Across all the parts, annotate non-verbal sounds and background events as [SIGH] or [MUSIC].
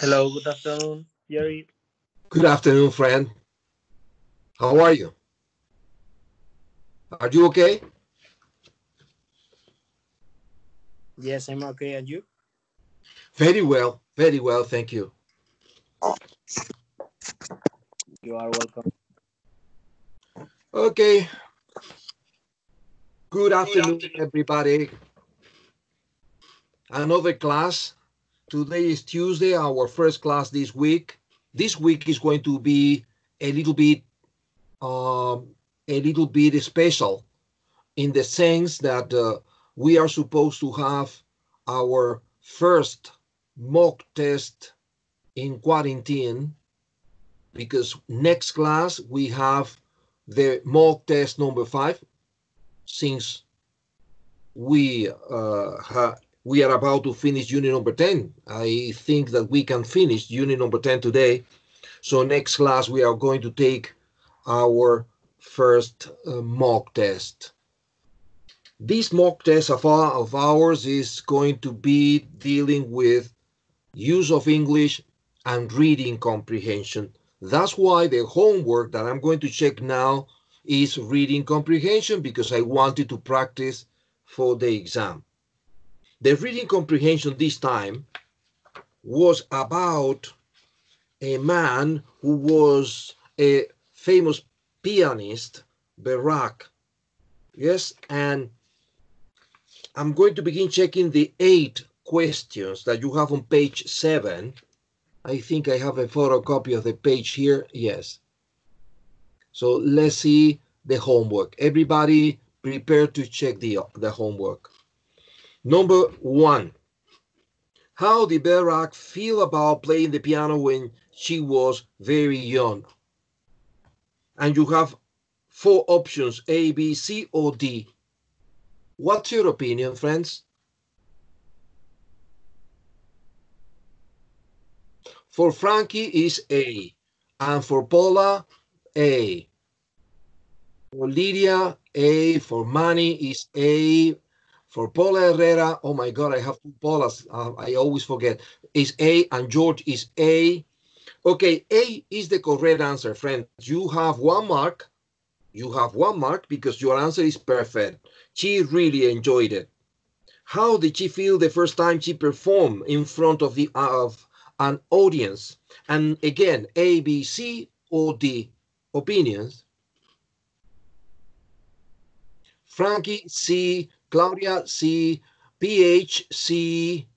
Hello, good afternoon, Jerry. Good afternoon, friend. How are you? Are you okay? Yes, I'm okay. And you? Very well, very well, thank you. You are welcome. Okay. Good afternoon, everybody. Another class. Today is Tuesday, our first class this week. This week is going to be a little bit, um, a little bit special, in the sense that uh, we are supposed to have our first mock test in quarantine because next class we have the mock test number five since we uh, we are about to finish unit number 10 i think that we can finish unit number 10 today. So next class we are going to take our first uh, mock test. This mock test of, our, of ours is going to be dealing with use of english and reading comprehension. That's why the homework that I'm going to check now is reading comprehension because I wanted to practice for the exam. The reading comprehension this time was about a man who was a famous pianist, Barak. Yes, and I'm going to begin checking the eight questions that you have on page seven I think I have a photocopy of the page here. Yes. So let's see the homework. Everybody prepare to check the, the homework. Number one, how did Barak feel about playing the piano when she was very young? And you have four options, A, B, C, or D. What's your opinion, friends? For Frankie is A. And for Paula, A. For Lydia, A. For Manny is A. For Paula Herrera, oh my God, I have two Paulas. Uh, I always forget. Is A and George is A. Okay, A is the correct answer, friend. You have one mark. You have one mark because your answer is perfect. She really enjoyed it. How did she feel the first time she performed in front of the of an audience. And again, A, B, C, or D opinions. Frankie, C, Claudia, C, PH, C,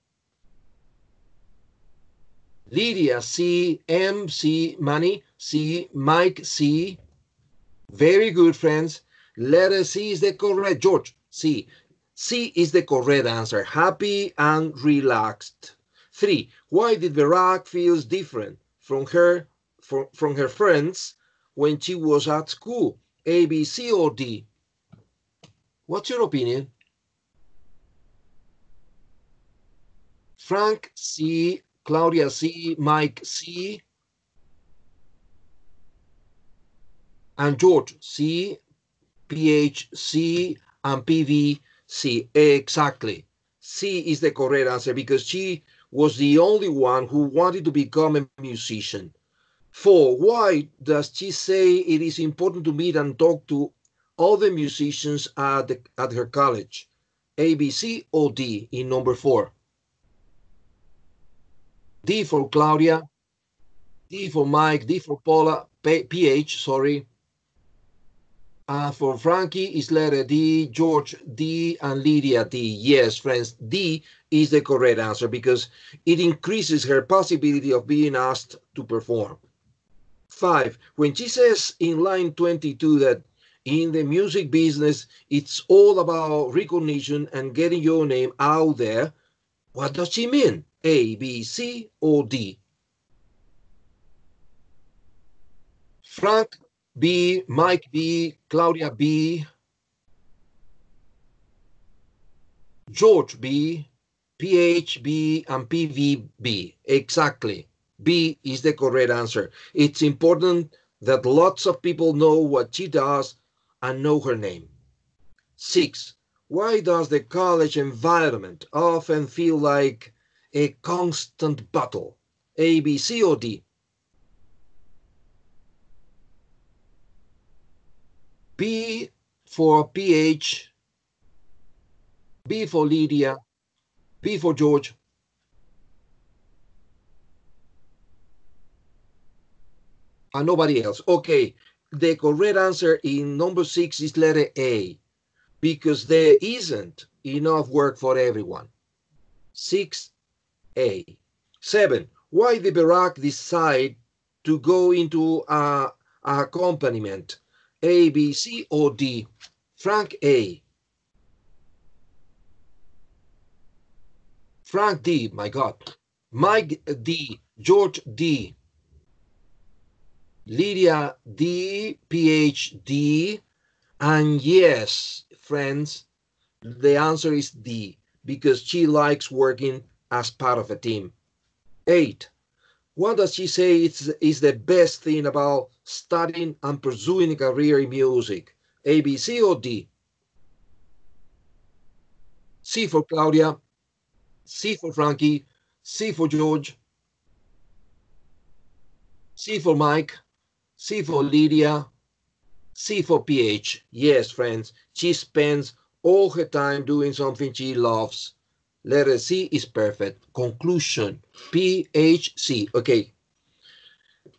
Lydia, C, M, C, Manny, C, Mike, C. Very good, friends. Letter C is the correct. George, C. C is the correct answer. Happy and relaxed. Three, why did Barak feels different from her from, from her friends when she was at school? A, B, C, or D? What's your opinion? Frank C, Claudia C, Mike C, and George C, PH C, and PV C. Exactly. C is the correct answer because she was the only one who wanted to become a musician. Four, why does she say it is important to meet and talk to all the musicians at, the, at her college? A, B, C, or D in number four? D for Claudia, D for Mike, D for Paula, PH, sorry. Uh, for Frankie is letter D, George D, and Lydia D. Yes, friends, D is the correct answer because it increases her possibility of being asked to perform. Five, when she says in line 22 that in the music business, it's all about recognition and getting your name out there, what does she mean? A, B, C, or D? Frank B, Mike B, Claudia B, George B, PHB, and PVB. Exactly. B is the correct answer. It's important that lots of people know what she does and know her name. Six, why does the college environment often feel like a constant battle? A, B, C, or D? P for PH, B for Lydia, B for George. And nobody else. Okay, the correct answer in number six is letter A, because there isn't enough work for everyone. 6A. 7. Why did Barack decide to go into a, a accompaniment? A, B, C, or D? Frank A. Frank D, my God. Mike D, George D, Lydia D, PhD, and yes, friends, the answer is D, because she likes working as part of a team. Eight, what does she say is, is the best thing about studying and pursuing a career in music? A, B, C, or D? C for Claudia, C for Frankie, C for George, C for Mike, C for Lydia, C for PH. Yes, friends, she spends all her time doing something she loves. Letter C is perfect. Conclusion, PHC. Okay.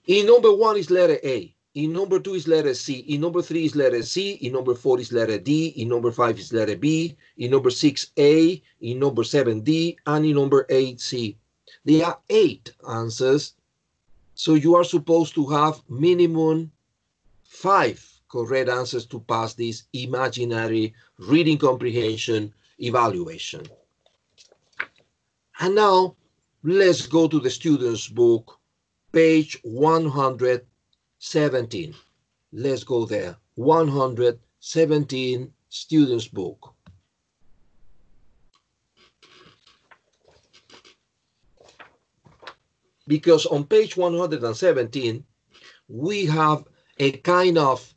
In number one is letter A. In number two is letter C. In number three is letter C. In number four is letter D. In number five is letter B. In number six, A. In number seven, D. And in number eight, C. There are eight answers. So you are supposed to have minimum five correct answers to pass this imaginary reading comprehension evaluation. And now let's go to the student's book, page 117. Let's go there. 117 student's book. Because on page 117, we have a kind of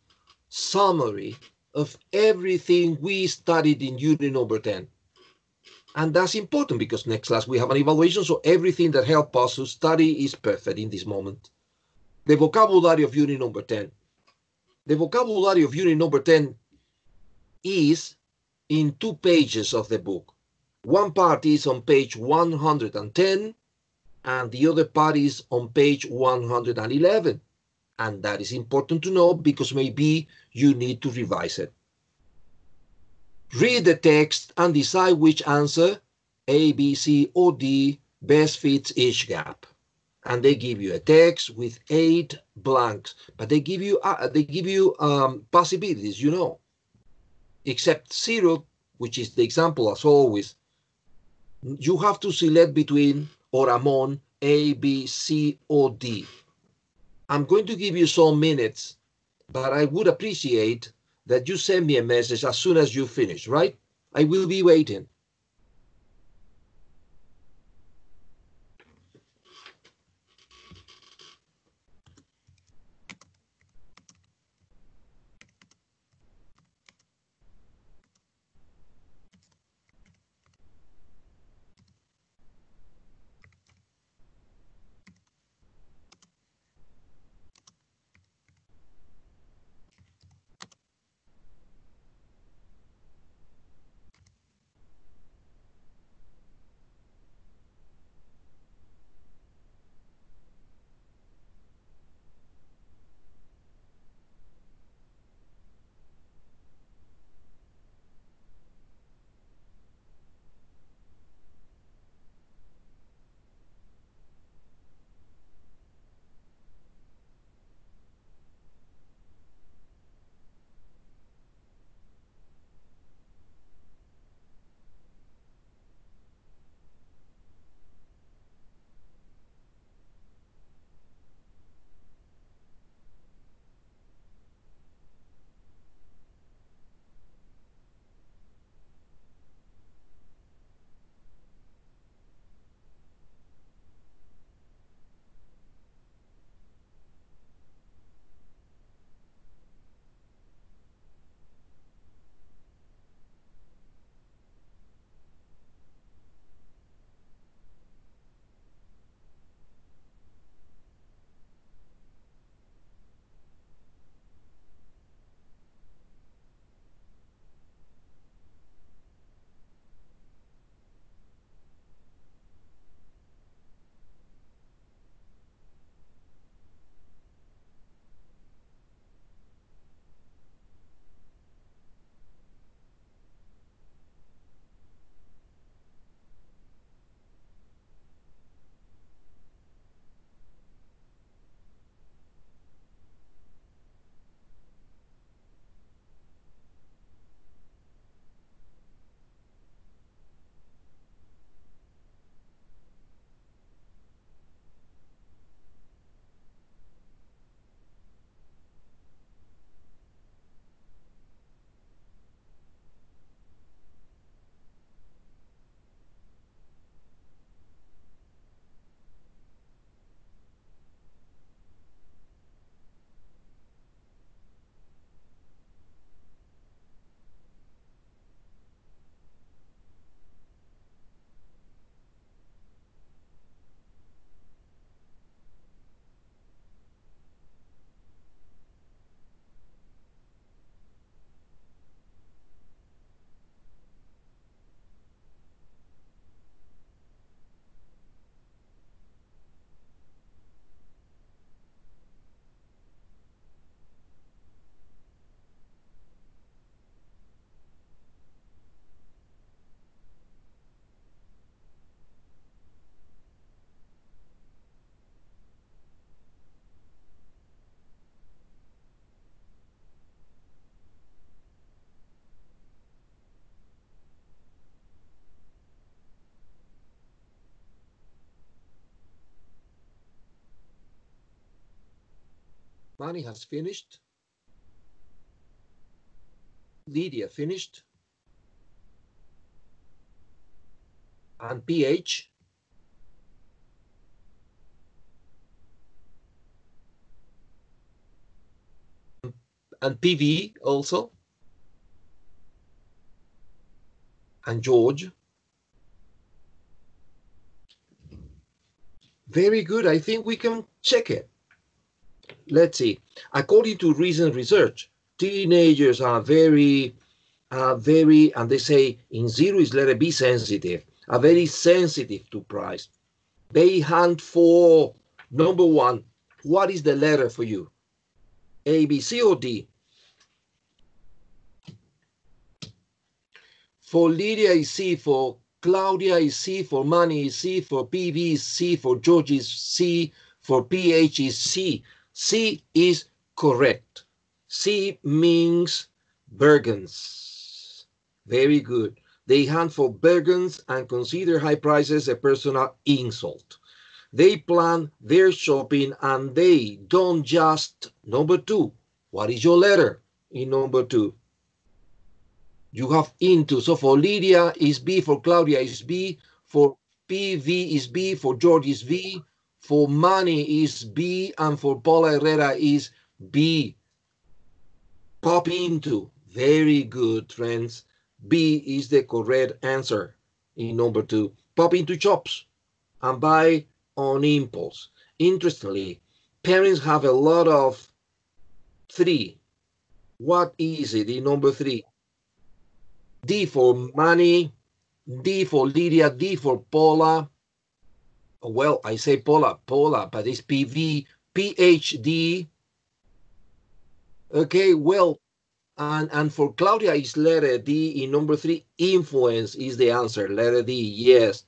summary of everything we studied in unit number 10. And that's important because next class we have an evaluation, so everything that helped us to study is perfect in this moment. The vocabulary of unit number 10. The vocabulary of unit number 10 is in two pages of the book. One part is on page 110 and the other part is on page 111. And that is important to know because maybe you need to revise it. Read the text and decide which answer, A, B, C, or D, best fits each gap. And they give you a text with eight blanks, but they give you uh, they give you um, possibilities, you know, except zero, which is the example as always. You have to select between or among A, B, C, or D. I'm going to give you some minutes, but I would appreciate that you send me a message as soon as you finish, right? I will be waiting. Manny has finished. Lydia finished. And PH. And PV also. And George. Very good. I think we can check it. Let's see. According to recent research, teenagers are very, very, and they say in zero is letter B sensitive, are very sensitive to price. They hunt for number one. What is the letter for you? A, B, C, or D? For Lydia is C, for Claudia is C, for Manny is C, for PV is C, for George is C, for PH is C. C is correct. C means bargains. Very good. They hunt for bargains and consider high prices a personal insult. They plan their shopping and they don't just. Number two, what is your letter in number two? You have into. So for Lydia is B, for Claudia is B, for PV is B, for George is V, for Manny is B, and for Paula Herrera is B. Pop into. Very good, friends. B is the correct answer in number two. Pop into shops and buy on impulse. Interestingly, parents have a lot of three. What is it in number three? D for Manny, D for Lydia, D for Paula. Well, I say Paula, Paula, but it's PV, PhD. Okay, well, and, and for Claudia is letter D in number three, influence is the answer, letter D, yes.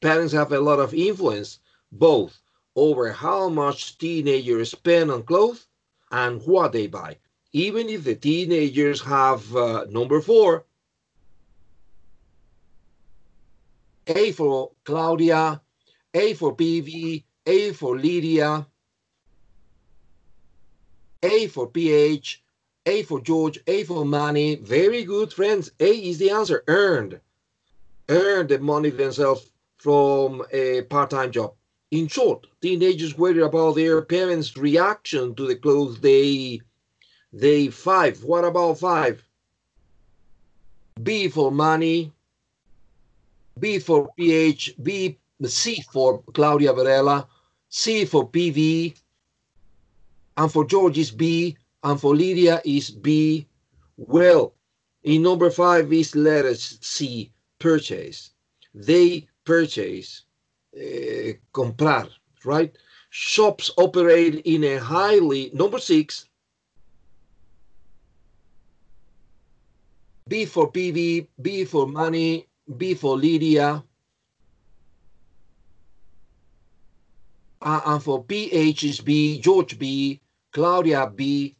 Parents have a lot of influence, both over how much teenagers spend on clothes and what they buy. Even if the teenagers have uh, number four, A for Claudia, A for PV, A for Lydia, A for PH, A for George, A for Manny. Very good, friends. A is the answer. Earned. Earned the Manny themselves from a part-time job. In short, teenagers worry about their parents' reaction to the clothes they they five. What about five? B for money, B for PH, B C for Claudia Varela, C for PV, and for George is B, and for Lydia is B. Well, in number five is letter C, purchase. They purchase, uh, comprar, right? Shops operate in a highly, number six, B for PV, B for Manny, B for Lydia, uh, and for PH is B, George B, Claudia B.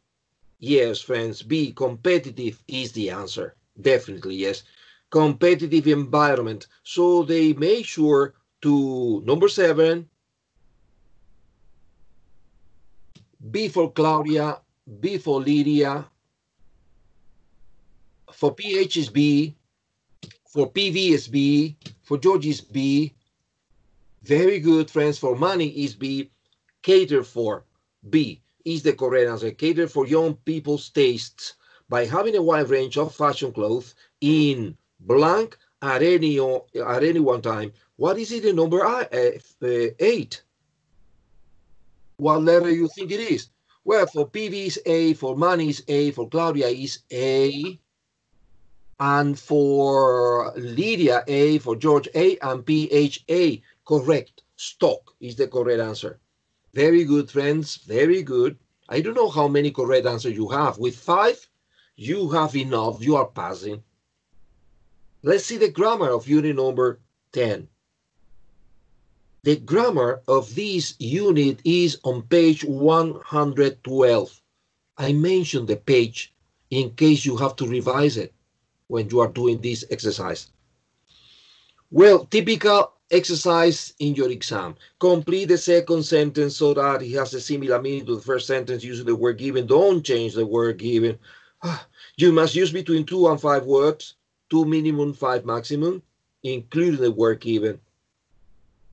Yes, friends, B, competitive is the answer. Definitely, yes. Competitive environment. So they make sure to number seven, B for Claudia, B for Lydia, for PH is B, for PV is B, for George is B. Very good, friends. For Manny is B. Cater for B is the correct answer. Cater for young people's tastes by having a wide range of fashion clothes in blank at any at any one time. What is it in number uh, eight? What letter you think it is? Well, for PV is A, for Manny is A, for Claudia is A, and for Lydia A, for George A, and PH A. Correct. Stock is the correct answer. Very good, friends. Very good. I don't know how many correct answers you have. With five, you have enough. You are passing. Let's see the grammar of unit number 10. The grammar of this unit is on page 112. I mentioned the page in case you have to revise it when you are doing this exercise. Well, typical exercise in your exam. Complete the second sentence so that it has a similar meaning to the first sentence using the word given. Don't change the word given. Ah, you must use between two and five words, two minimum, five maximum, including the word given.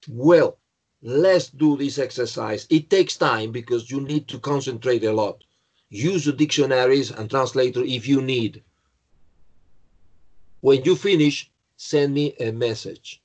Well, let's do this exercise. It takes time because you need to concentrate a lot. Use the dictionaries and translator if you need. When you finish, send me a message.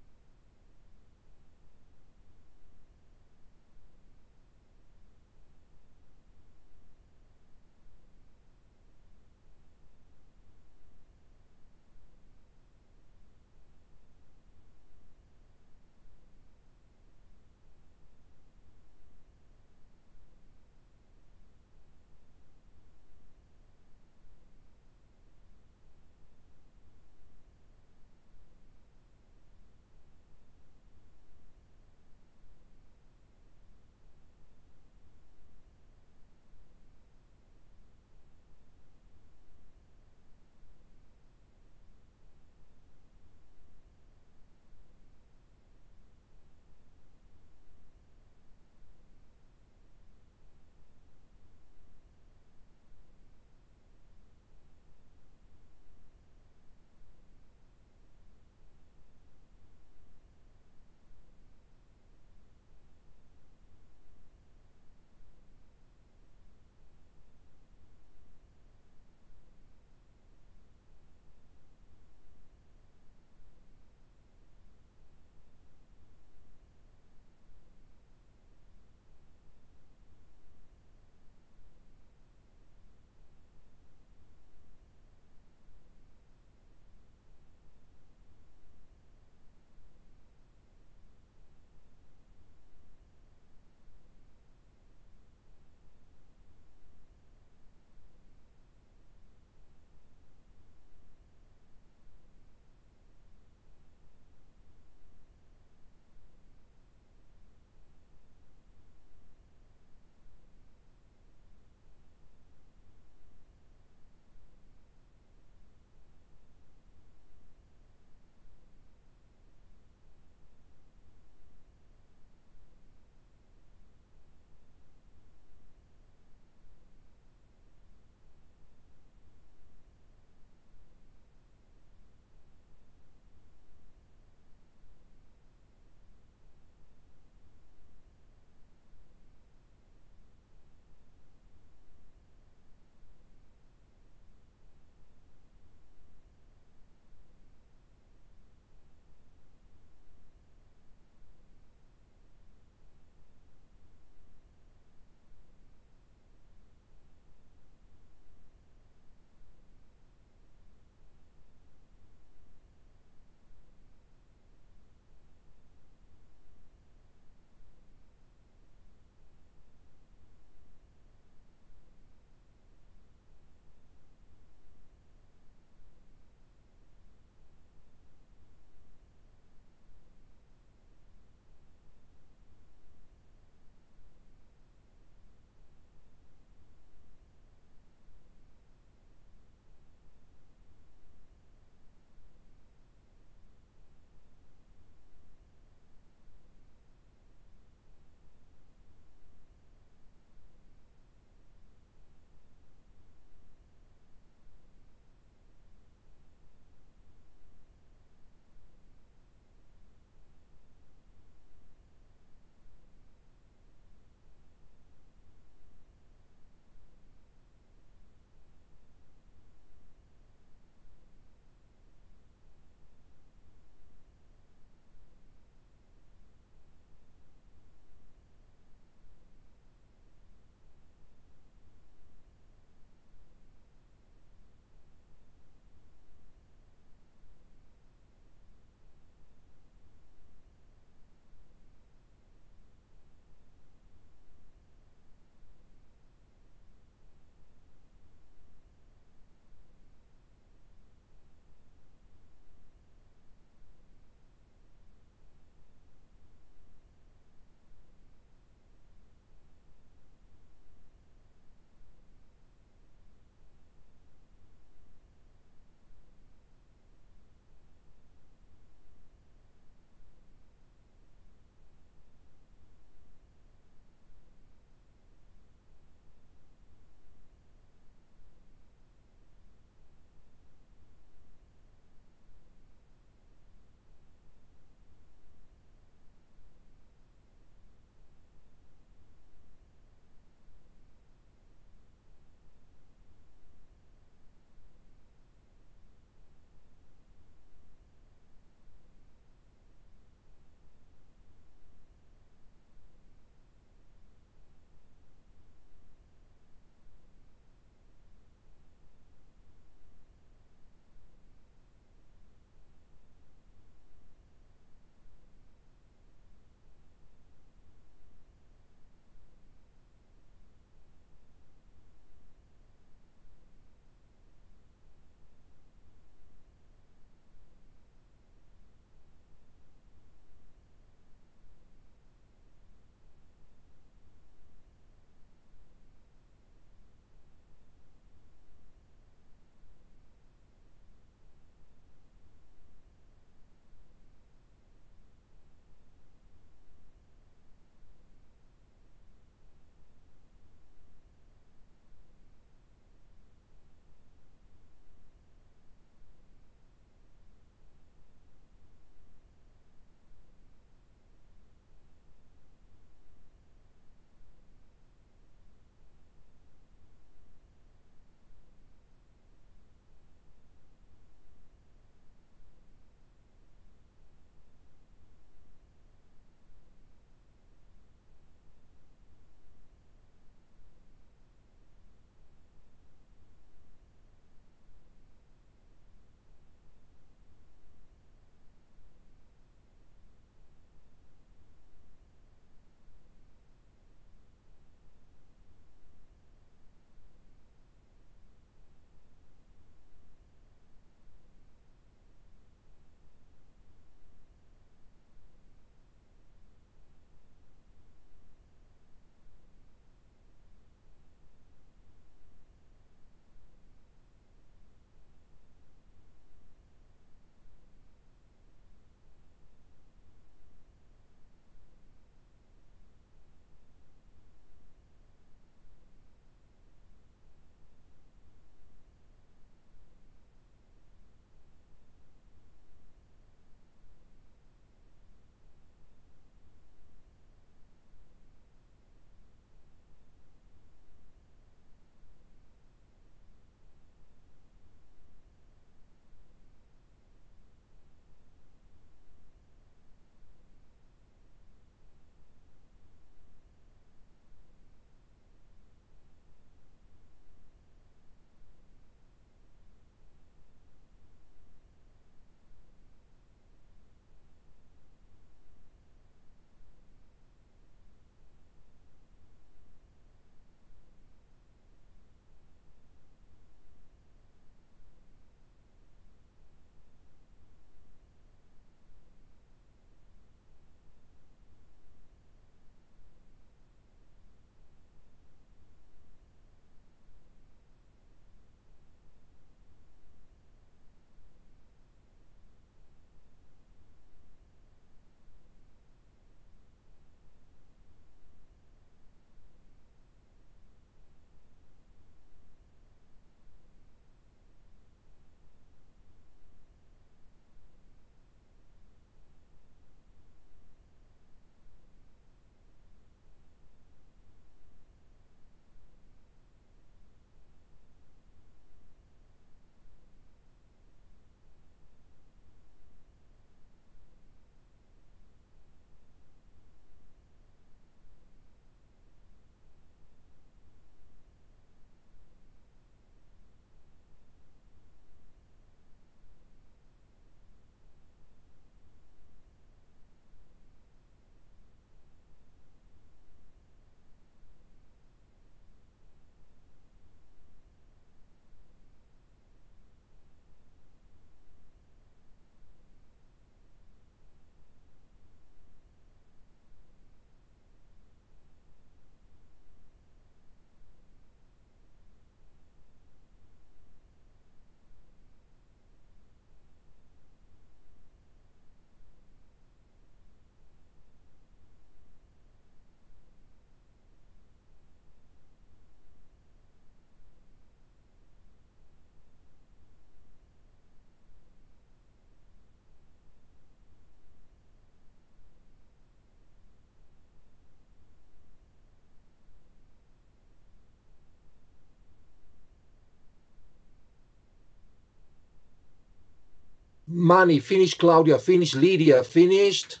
Manny finished, Claudia finished, Lydia finished.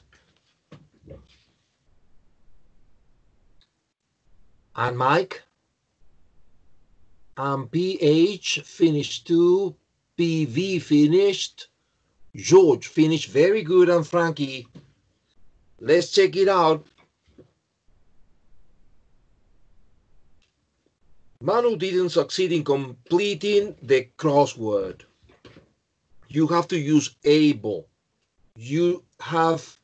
And Mike? And PH finished too. PV finished. George finished very good. And Frankie, let's check it out. Manu didn't succeed in completing the crossword. You have to use able. You have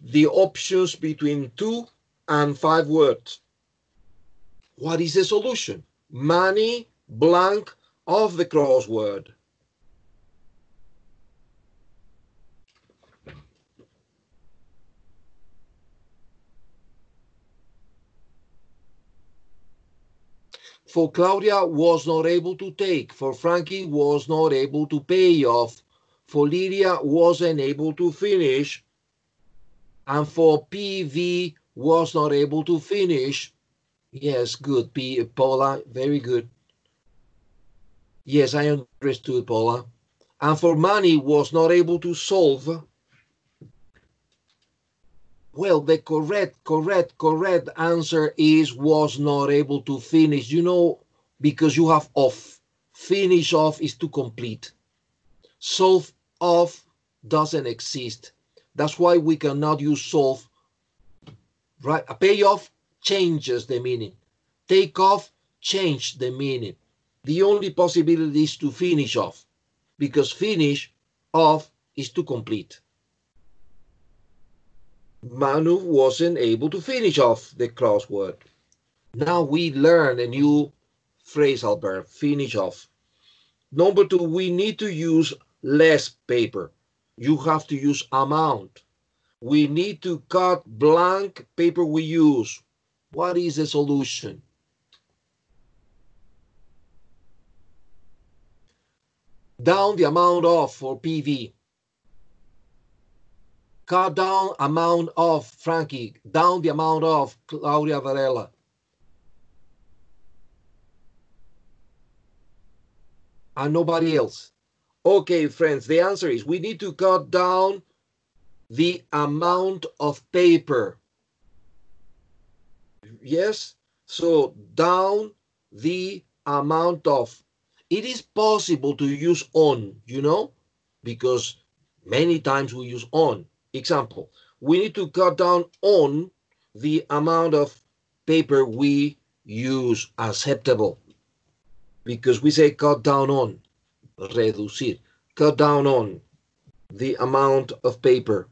the options between two and five words. What is the solution? Manu blank of the crossword. For Claudia was not able to take, for Frankie was not able to pay off, for Lydia wasn't able to finish, and for PV was not able to finish. Yes, good, P Paula, very good. Yes, I understood, Paula. And for Manny was not able to solve. Well, the correct, correct, correct answer is was not able to finish. You know, because you have off. Finish off is to complete. Solve off doesn't exist. That's why we cannot use solve. Right? A payoff changes the meaning. Take off change the meaning. The only possibility is to finish off because finish off is to complete. Manu wasn't able to finish off the crossword. Now we learn a new phrasal verb, finish off. Number two, we need to use less paper. You have to use amount. We need to cut blank paper we use. What is the solution? Down the amount of for PV. Cut down amount of Frankie. Down the amount of Claudia Varela. And nobody else. Okay, friends, the answer is we need to cut down the amount of paper. Yes, so down the amount of. It is possible to use on, you know, because many times we use on. Example, we need to cut down on the amount of paper we use acceptable because we say cut down on, reducir, cut down on the amount of paper.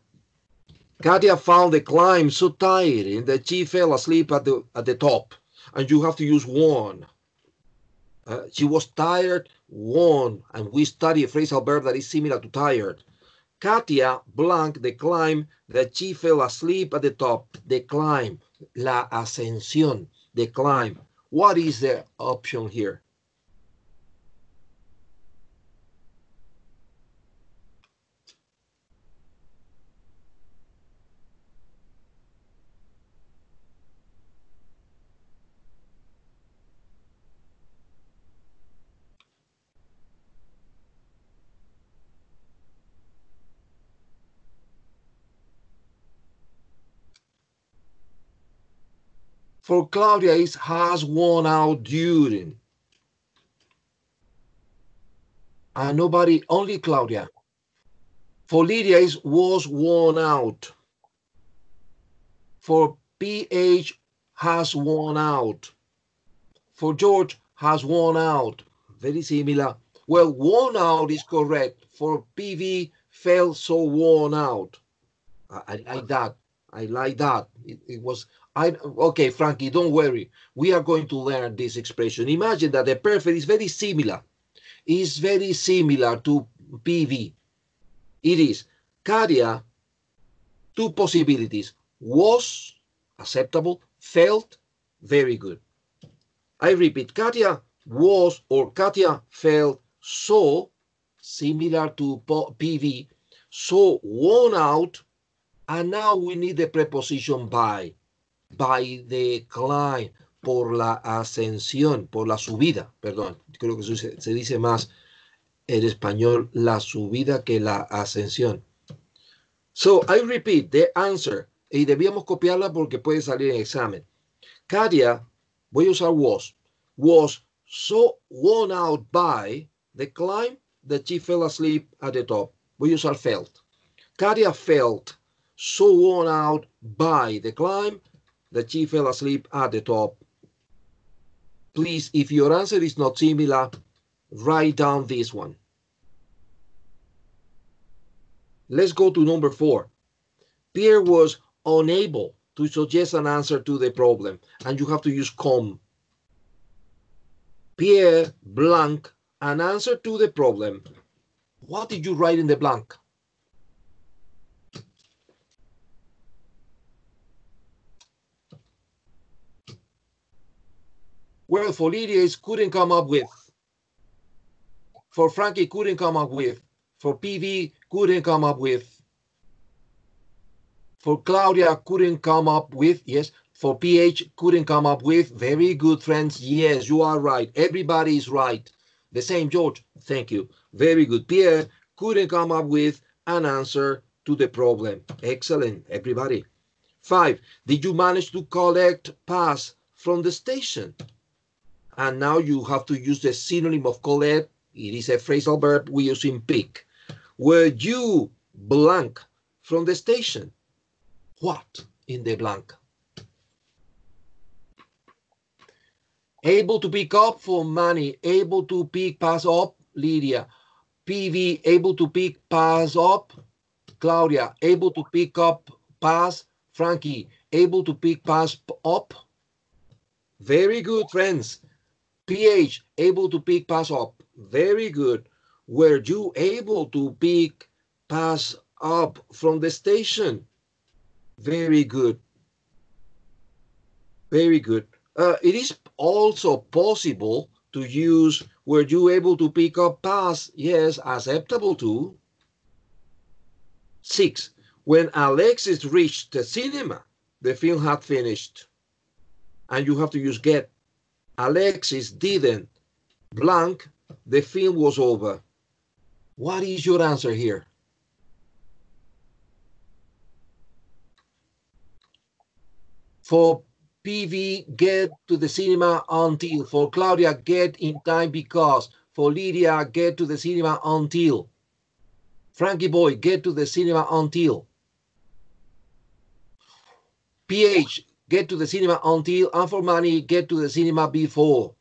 Katia found the climb so tiring that she fell asleep at the at the top, and you have to use one. Uh, she was tired, one, and we study a phrasal verb that is similar to tired. Katia blank the climb that she fell asleep at the top. The climb, la ascensión, the climb. What is the option here? For Claudia is has worn out during. And nobody, only Claudia. For Lydia is was worn out. For PH has worn out. For George has worn out. Very similar. Well, worn out is correct. For PV felt so worn out. I, I like that. I like that. It, it was I okay, Frankie, don't worry. We are going to learn this expression. Imagine that the perfect is very similar. Is very similar to PV. It is Katia, two possibilities. Was acceptable, felt very good. I repeat, Katia was or Katia felt so similar to PV, so worn out, and now we need the preposition by by the climb, por la ascensión, por la subida, perdón, creo que se, dice más el español la subida que la ascensión. So I repeat the answer y debíamos copiarla porque puede salir en examen. Katia, voy a usar was, was so worn out by the climb that she fell asleep at the top. Voy a usar felt. Katia felt so worn out by the climb that she fell asleep at the top. Please, if your answer is not similar, write down this one. Let's go to number four. Pierre was unable to suggest an answer to the problem, and you have to use com. Pierre blank an answer to the problem. What did you write in the blank? Well, for Lydia, couldn't come up with. For Frankie, couldn't come up with. For PV, couldn't come up with. For Claudia, couldn't come up with. Yes. For PH, couldn't come up with. Very good, friends. Yes, you are right. Everybody is right. The same, George. Thank you. Very good. Pierre couldn't come up with an answer to the problem. Excellent, everybody. Five, did you manage to collect pass from the station? And now you have to use the synonym of collect. It is a phrasal verb we use in pick. Were you blank from the station? What in the blank? Able to pick up for Manny, able to pick pass up, Lydia. PV, able to pick pass up, Claudia. Able to pick up pass, Frankie. Able to pick pass up. Very good, friends. PH, able to pick pass up. Very good. Were you able to pick pass up from the station? Very good. Very good. Uh, it is also possible to use were you able to pick up pass? Yes, acceptable too. Six, when Alexis reached the cinema, the film had finished. And you have to use get. Alexis didn't. Blank, the film was over. What is your answer here? For PV, get to the cinema until. For Claudia, get in time because. For Lydia, get to the cinema until. Frankie Boy, get to the cinema until. PH, get to the cinema until. And for Manny, get to the cinema before.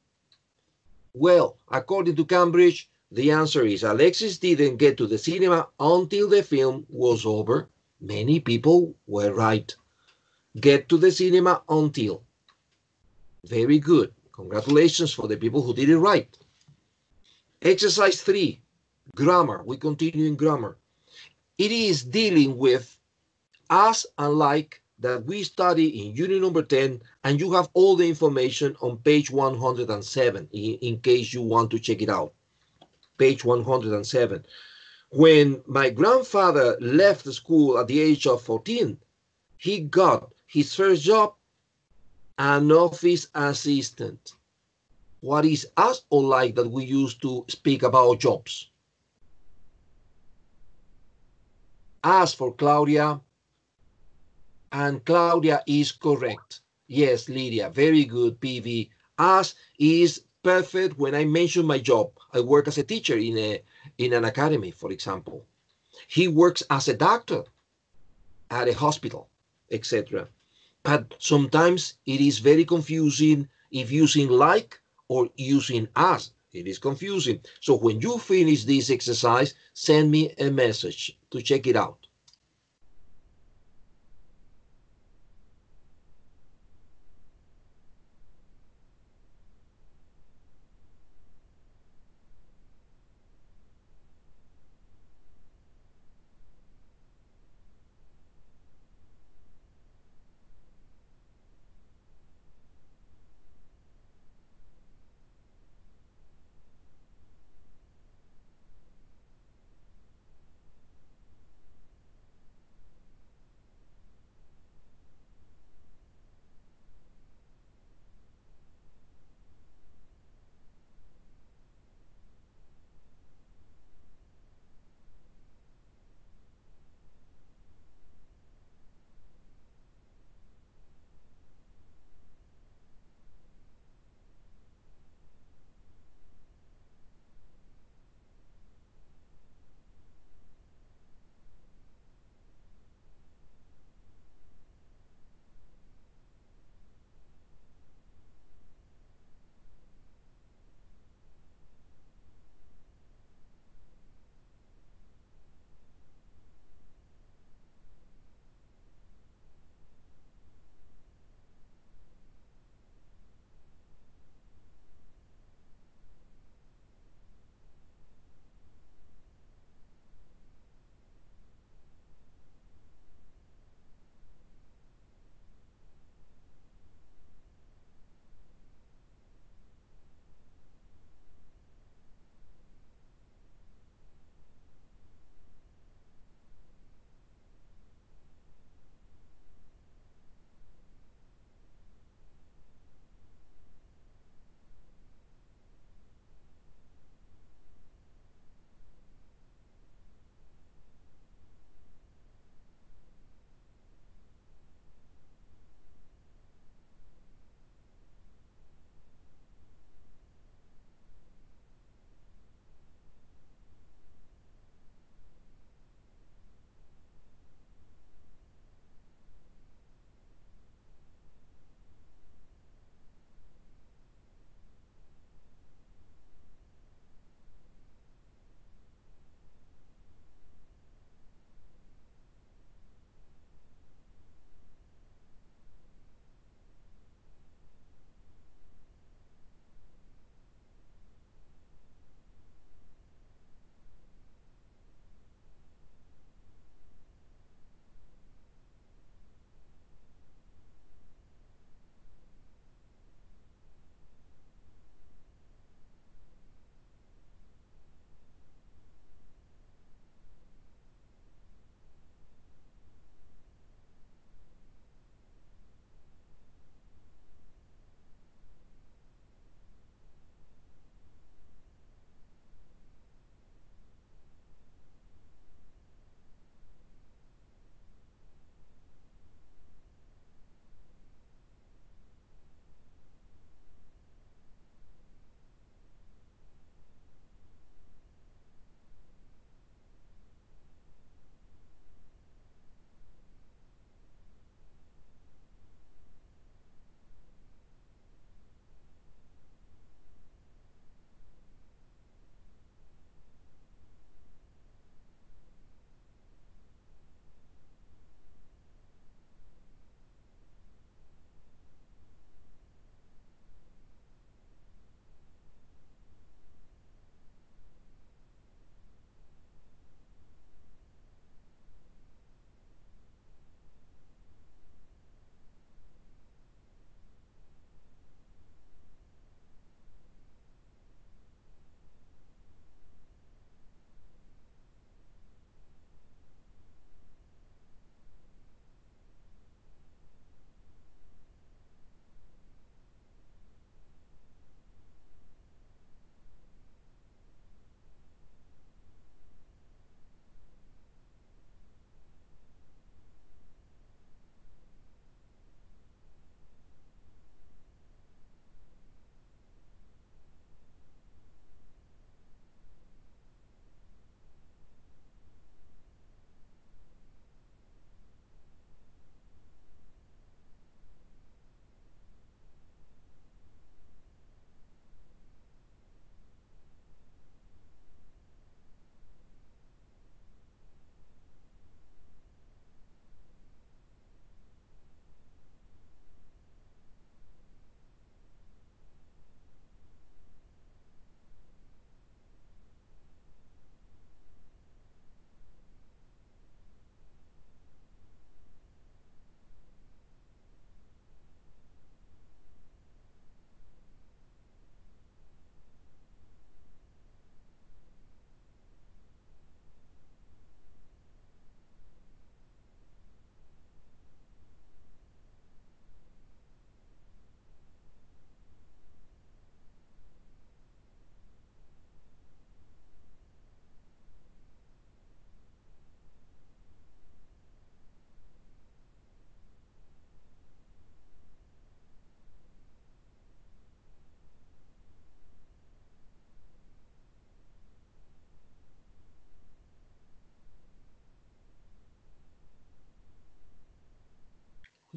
Well, according to Cambridge, the answer is Alexis didn't get to the cinema until the film was over. Many people were right get to the cinema until. Very good. Congratulations for the people who did it right. Exercise three, grammar. We continue in grammar. It is dealing with as and like that we study in unit number 10, and you have all the information on page 107 in, in case you want to check it out. Page 107. When my grandfather left the school at the age of 14, he got his first job, an office assistant. What is as like that we use to speak about jobs? As for Claudia, and Claudia is correct. Yes, Lydia, very good, PV. As is perfect when I mention my job. I work as a teacher in a in an academy, for example. He works as a doctor at a hospital, etc. But sometimes it is very confusing if using like or using as. It is confusing. So when you finish this exercise, send me a message to check it out.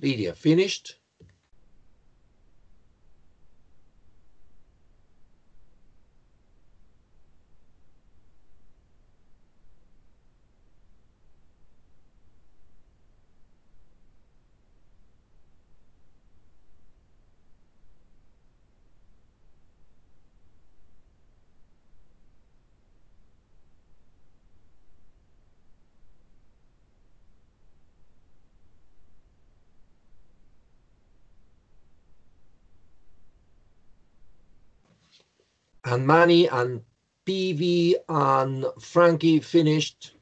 Lydia, finished? And Manny and PV and Frankie finished.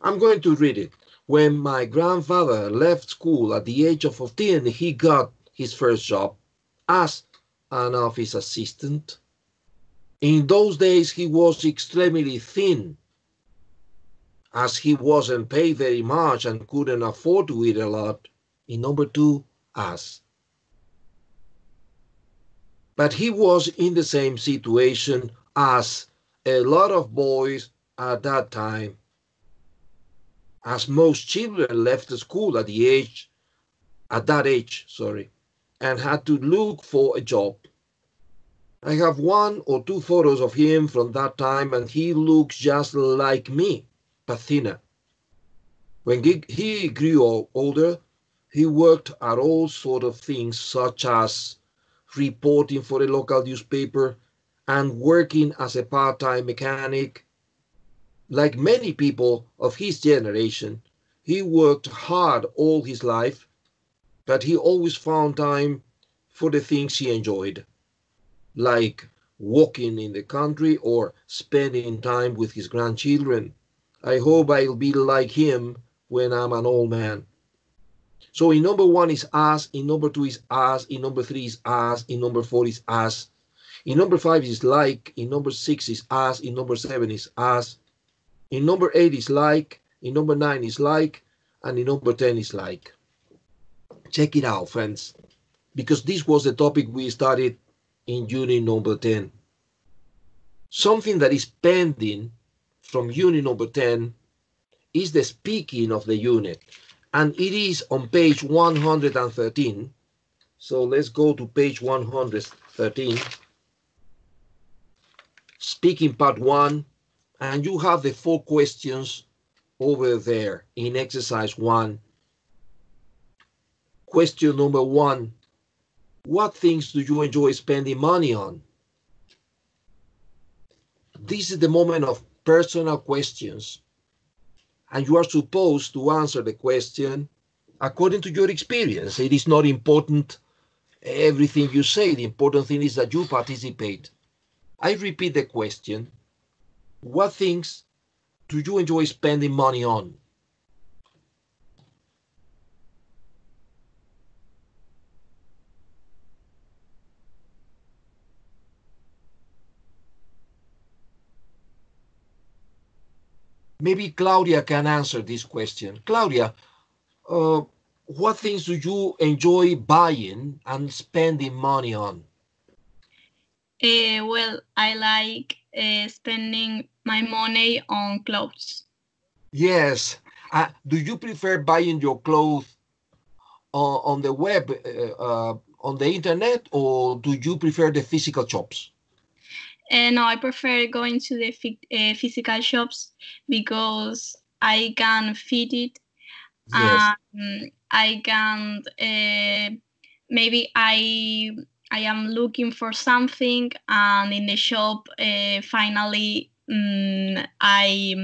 I'm going to read it. When my grandfather left school at the age of 14, he got his first job as an office assistant. In those days, he was extremely thin, as he wasn't paid very much and couldn't afford to eat a lot. In number two, us. But he was in the same situation as a lot of boys at that time, as most children left the school at the age, at that age, sorry, and had to look for a job. I have one or two photos of him from that time, and he looks just like me, but thinner. When he, grew older, he worked at all sort of things such as reporting for a local newspaper and working as a part-time mechanic. Like many people of his generation, he worked hard all his life, but he always found time for the things he enjoyed, like walking in the country or spending time with his grandchildren. I hope I'll be like him when I'm an old man. So in number one is us, in number two is us, in number three is us, in number four is us, in number five is like, in number six is us, in number seven is us, in number eight is like, in number nine is like, and in number 10 is like. Check it out, friends, because this was the topic we started in unit number 10. Something that is pending from unit number 10 is the speaking of the unit and it is on page 113. So let's go to page 113. Speaking part one, and you have the four questions over there in exercise one. Question number one, what things do you enjoy spending money on? This is the moment of personal questions and you are supposed to answer the question according to your experience. It is not important everything you say. The important thing is that you participate. I repeat the question. What things do you enjoy spending money on? Maybe Claudia can answer this question. Claudia, uh, what things do you enjoy buying and spending money on? Uh, well, I like uh, spending my money on clothes. Yes. Uh, do you prefer buying your clothes on, on the web, uh, on the internet, or do you prefer the physical shops? Uh, no, I prefer going to the uh, physical shops because I can fit it. Yes. Um, I can uh, maybe I I am looking for something and in the shop uh, finally um, I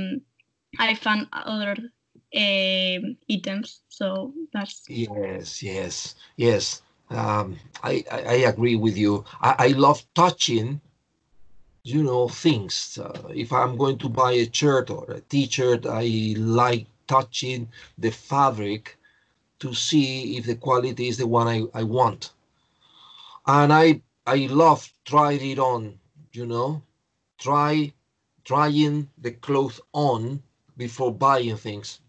I found other items. So that's yes, yes, yes. Um, I, I, I agree with you. I, I love touching you know things. Uh, if i'm going to buy a shirt or a t-shirt i like touching the fabric to see if the quality is the one i, I want. And i i love trying it on you know try trying the clothes on before buying things.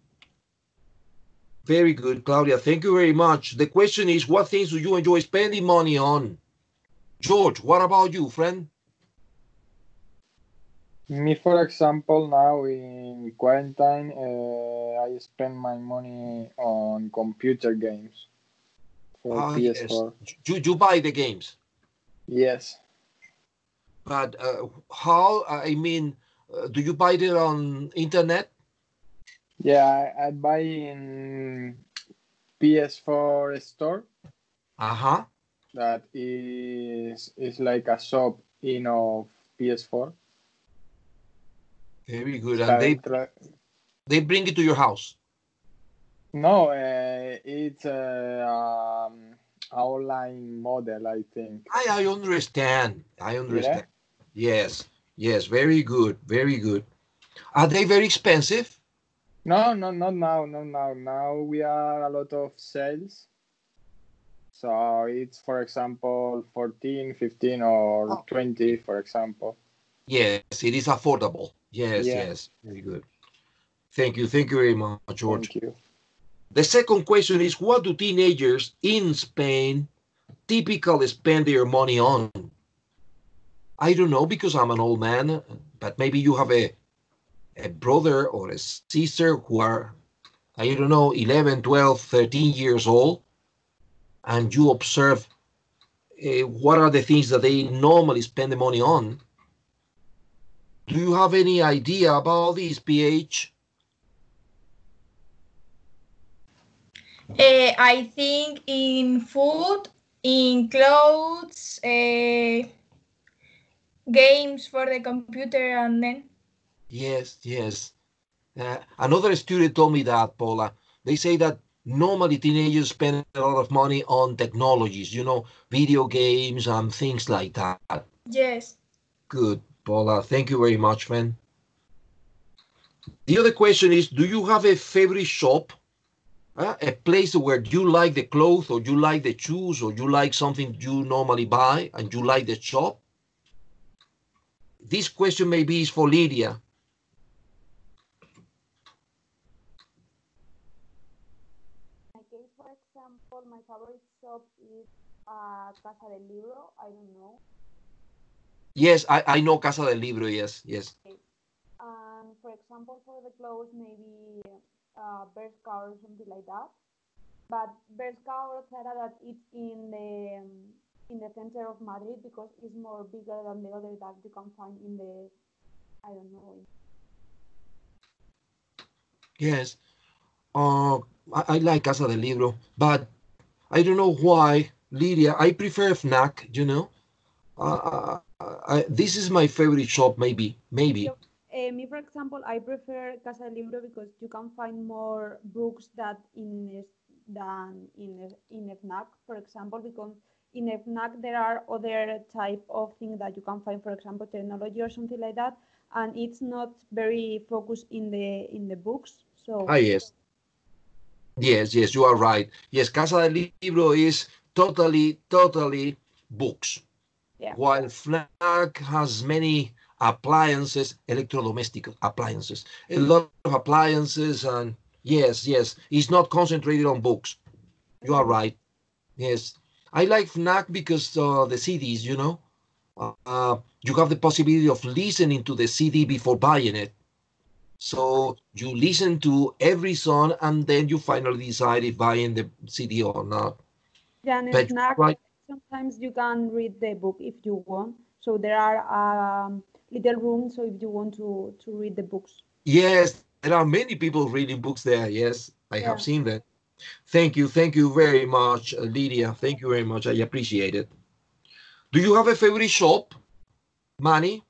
Very good claudia. Thank you very much. The question is what things do you enjoy spending money on? George what about you friend Me, for example, now in quarantine, uh, I spend my money on computer games for Ah, PS4. yes. You, you buy the games, Yes. but uh, how, I mean, uh, do you buy it on internet? Yeah, I, I buy in PS4 store. Uh-huh. That is is like a shop in of PS4. Very good. And they, they bring it to your house. No, uh, it's a um, online model, I think. I, I understand. I understand. Yes. Yes. Very good. Very good. Are they very expensive? No, no, not now, not now. Now we are a lot of sales. So it's, for example, 14, 15, or Oh. 20, for example. Yes, it is affordable. Yes, Yeah. yes. Very good. Thank you. Thank you very much, George. Thank you. The second question is what do teenagers in Spain typically spend their money on? I don't know because I'm an old man, but maybe you have a a brother or a sister who are I don't know 11, 12, 13 years old and you observe uh, what are the things that they normally spend the money on. Do you have any idea about this PH? Uh, I think in food, in clothes, uh, games for the computer, and then Yes, yes. Uh, another student told me that, Paula. They say that normally teenagers spend a lot of money on technologies, you know, video games and things like that. yes. Good, Paula. Thank you very much, man. The other question is Do you have a favorite shop? Uh, a place where you like the clothes or you like the shoes or you like something you normally buy and you like the shop? This question maybe is for Lydia. for example, my favorite shop is uh, Casa del Libro. I don't know. Yes, I, I know Casa del Libro. Yes, yes. And for example, for the clothes, maybe uh, Bershka or something like that. But Bershka or Zara that it's in the um, in the center of Madrid because it's more bigger than the other that you can find in the I don't know. Yes. Uh, I, I like Casa del Libro, but I don't know why, Lydia. I prefer FNAC, you know. Uh, I, this is my favorite shop, maybe, maybe. Uh, me, for example, I prefer Casa del Libro because you can find more books that in than in in FNAC, for example, because in FNAC there are other type of things that you can find, for example, technology or something like that, and it's not very focused in the in the books. So Ah, yes. Yes, yes, you are right. Yes, Casa del Libro is totally, totally books. Yeah. While FNAC has many appliances, electrodomestic appliances, a lot of appliances, and yes, yes, it's not concentrated on books. You are right. Yes, I like FNAC because uh, the CDs, you know, uh, you have the possibility of listening to the CD before buying it. So you listen to every song and then you finally decide if buying the CD or not. yeah, and But FNAC, right. Sometimes you can read the book if you want. So there are um, little rooms, so if you want to to read the books. Yes, there are many people reading books there. Yes, I Yeah. have seen that. Thank you. Thank you very much, uh, Lydia. Thank you very much. I appreciate it. Do you have a favorite shop, Manny?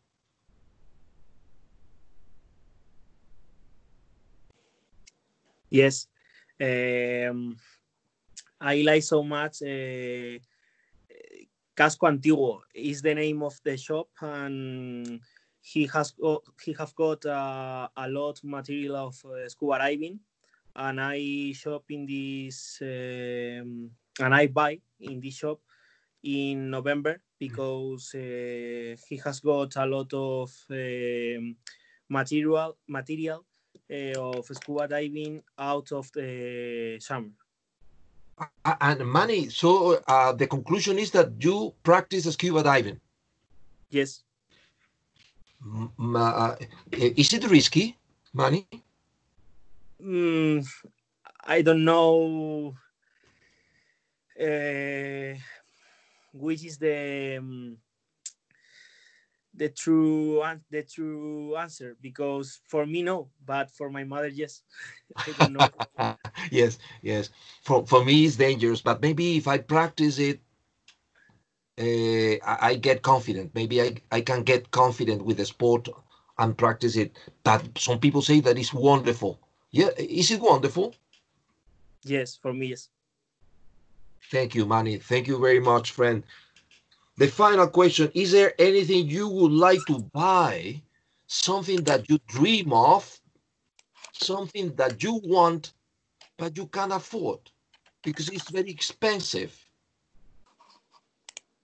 Yes. Um, I like so much. Uh, Casco Antiguo is the name of the shop, and he has got, he have got uh, a lot of material of uh, scuba diving, and I shop in this um, and I buy in this shop in November because uh, he has got a lot of um, material material uh, of scuba diving out of the summer. Uh, and Manny. so uh, the conclusion is that you practice scuba diving. Yes. M- uh, is it risky, Manny? Mm, I don't know uh, which is the um, the true the true answer because for me no, but for my mother yes. [LAUGHS] I don't know. [LAUGHS] yes, yes. For for me, it's dangerous, but maybe if I practice it, uh, I, I get confident. Maybe I, I can get confident with the sport and practice it. But some people say that it's wonderful. Yeah, is it wonderful? yes, for me yes. Thank you, Manny. Thank you very much, friend. The final question Is there anything you would like to buy? Something that you dream of? Something that you want, but you can't afford because it's very expensive?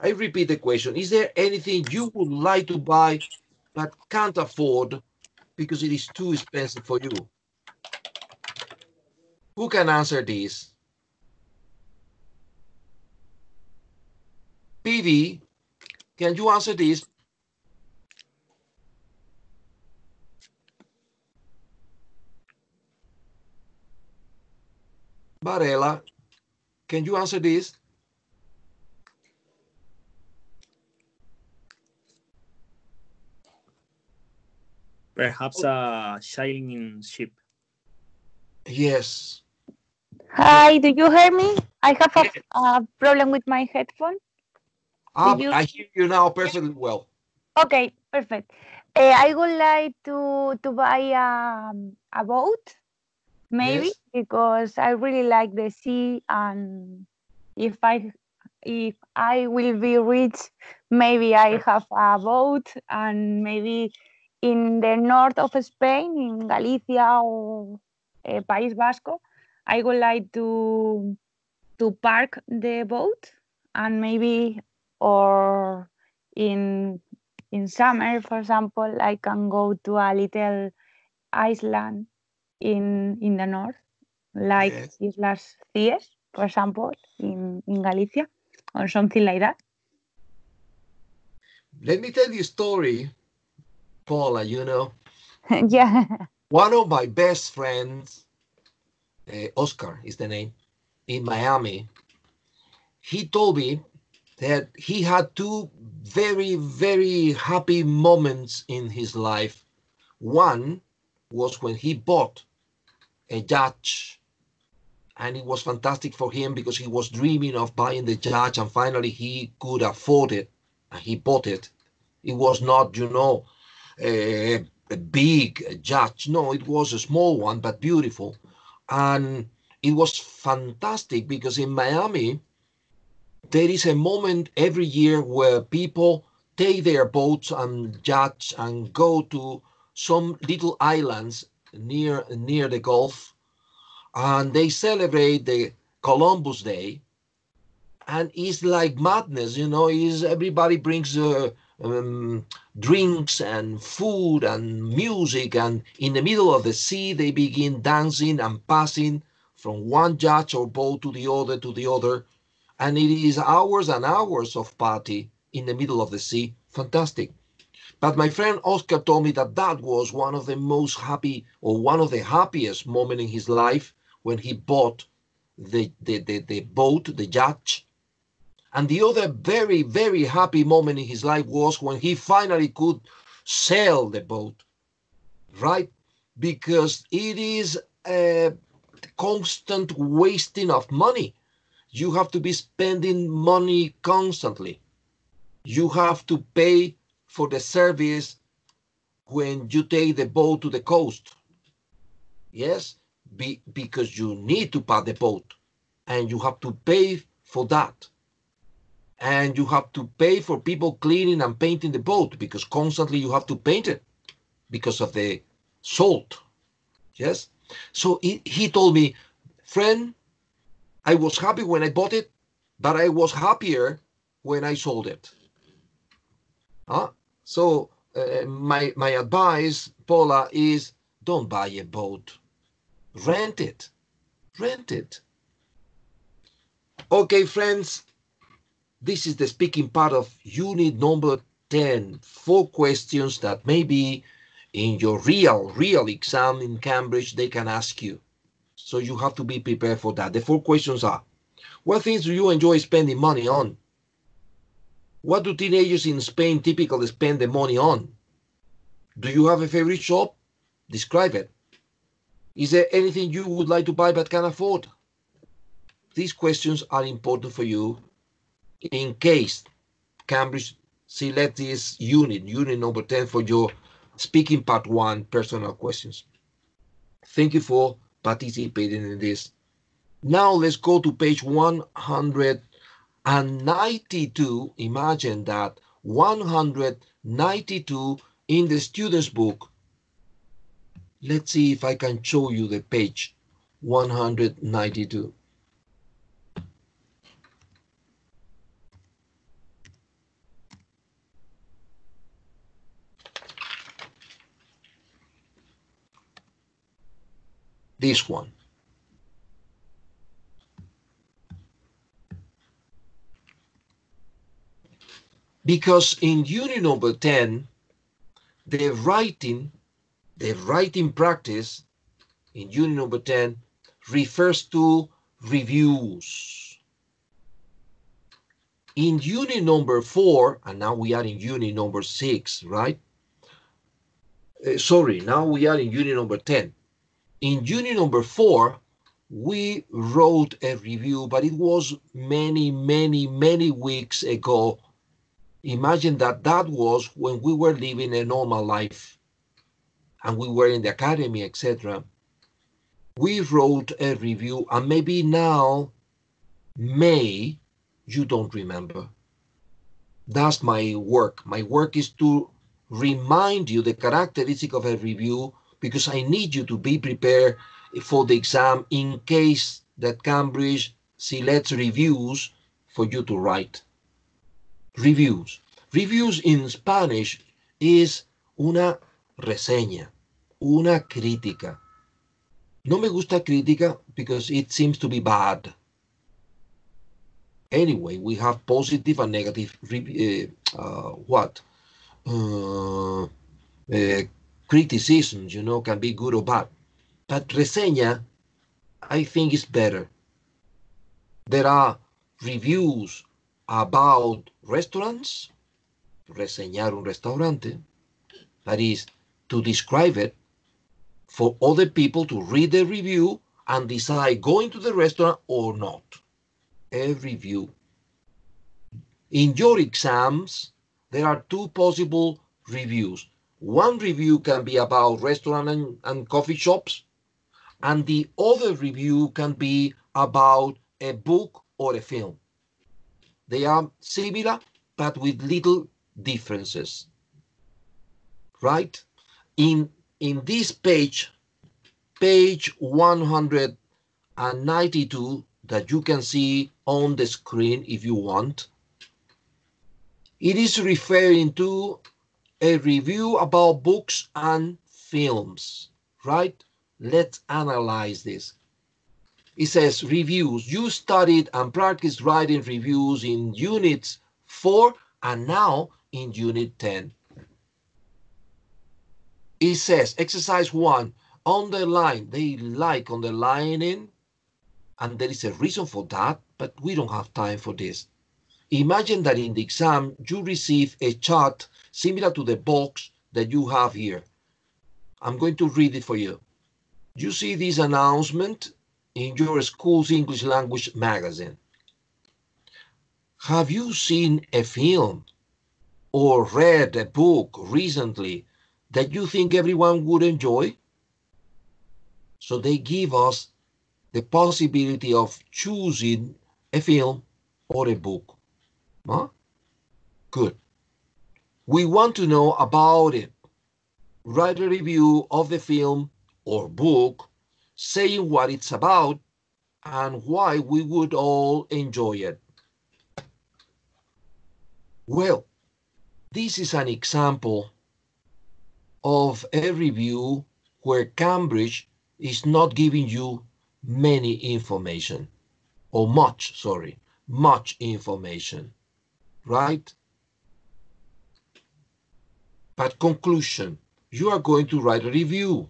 I repeat the question Is there anything you would like to buy but can't afford because it is too expensive for you? Who can answer this? PV, can you answer this? Varela, can you answer this? Perhaps a sailing ship. Yes. Hi, do you hear me? I have a, a problem with my headphone. Ah, you- I hear you now perfectly well. Okay, perfect. Uh, I would like to to buy um, a boat, maybe Yes. because I really like the sea, and if I if I will be rich, maybe I have a boat, and maybe in the north of Spain, in Galicia or uh, País Vasco, I would like to to park the boat, and maybe or in in summer, for example, I can go to a little island in in the north, like Yes. Islas Cíes, for example, in, in Galicia, or something like that. Let me tell you a story, Paula. You know, [LAUGHS] yeah. one of my best friends, uh, Oscar is the name, in Miami, he told me that he had two very, very happy moments in his life. One was when he bought a yacht, and it was fantastic for him because he was dreaming of buying the yacht, and finally he could afford it, and he bought it. It was not, you know, a, a big yacht. No, it was a small one, but beautiful. And it was fantastic because in Miami, there is a moment every year where people take their boats and yachts and go to some little islands near near the Gulf, and they celebrate the Columbus Day, and it's like madness, you know. Is everybody brings uh, um, drinks and food and music, and in the middle of the sea they begin dancing and passing from one yacht or boat to the other to the other, and it is hours and hours of party in the middle of the sea. Fantastic. But my friend Oscar told me that that was one of the most happy or one of the happiest moment in his life when he bought the, the, the, the boat, the yacht. And the other very, very happy moment in his life was when he finally could sell the boat, right? Because it is a constant wasting of money. You have to be spending money constantly. You have to pay for the service when you take the boat to the coast. Yes, be, because you need to pack the boat and you have to pay for that. And you have to pay for people cleaning and painting the boat because constantly you have to paint it because of the salt. Yes. So he, he told me, friend, I was happy when I bought it, but I was happier when I sold it. Huh? So uh, my my advice, Paula, is don't buy a boat. Rent it. Rent it. Okay, friends. This is the speaking part of unit number 10, four questions that maybe in your real, real exam in Cambridge, they can ask you. So you have to be prepared for that. The four questions are, what things do you enjoy spending money on? What do teenagers in Spain typically spend the money on? Do you have a favorite shop? Describe it. Is there anything you would like to buy but can't afford? These questions are important for you in case Cambridge select this unit, unit number 10 for your speaking part one personal questions. Thank you for participating in this. Now let's go to page 192. Imagine that 192 in the student's book. Let's see if I can show you the page 192. This one. Because in unit number 10, the writing, the writing practice in unit number 10 refers to reviews. In unit number four, and now we are in unit number six, right? Uh, sorry, now we are in unit number 10. In unit number four, we wrote a review, but it was many, many, many weeks ago imagine that that was when we were living a normal life and we were in the academy, etc. We wrote a review, and maybe now, May, you don't remember. That's my work. My work is to remind you the characteristic of a review because I need you to be prepared for the exam in case that Cambridge selects reviews for you to write reviews. Reviews in Spanish is una reseña, una crítica. No me gusta crítica because it seems to be bad. Anyway, we have positive and negative uh, uh, what? Uh, uh, criticisms, you know, can be good or bad. But reseña, I think is better. There are reviews about restaurants, reseñar un restaurante, that is, to describe it for other people to read the review and decide going to the restaurant or not. A review. In your exams, there are two possible reviews. One review can be about restaurant and, and coffee shops, and the other review can be about a book or a film. They are similar, but with little differences. Right? In, in this page, page 192 that you can see on the screen if you want, it is referring to a review about books and films, right? Let's analyze this. It says reviews. You studied and practiced writing reviews in units 4 and now in unit 10. It says exercise 1 underline. They like underlining and there is a reason for that, but we don't have time for this. Imagine that in the exam you receive a chart similar to the box that you have here. I'm going to read it for you. You see this announcement in your school's English language magazine. Have you seen a film or read a book recently that you think everyone would enjoy? So they give us the possibility of choosing a film or a book. Huh? Good. We want to know about it. Write a review of the film or book saying what it's about and why we would all enjoy it. Well, this is an example of a review where Cambridge is not giving you many information or much, sorry, much information, right? But conclusion, you are going to write a review.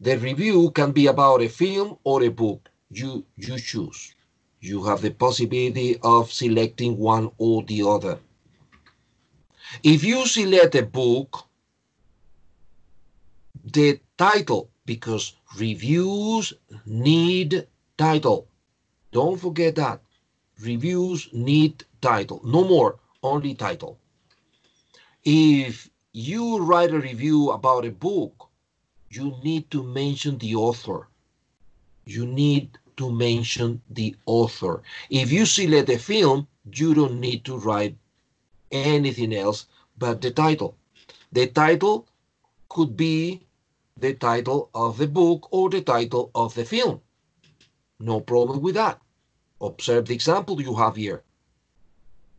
The review can be about a film or a book. You, you choose. You have the possibility of selecting one or the other. If you select a book, the title, because reviews need title. Don't forget that. Reviews need title. No more, only title. If you write a review about a book, you need to mention the author. You need to mention the author. If you select a film, you don't need to write anything else but the title. The title could be the title of the book or the title of the film. No problem with that. Observe the example you have here.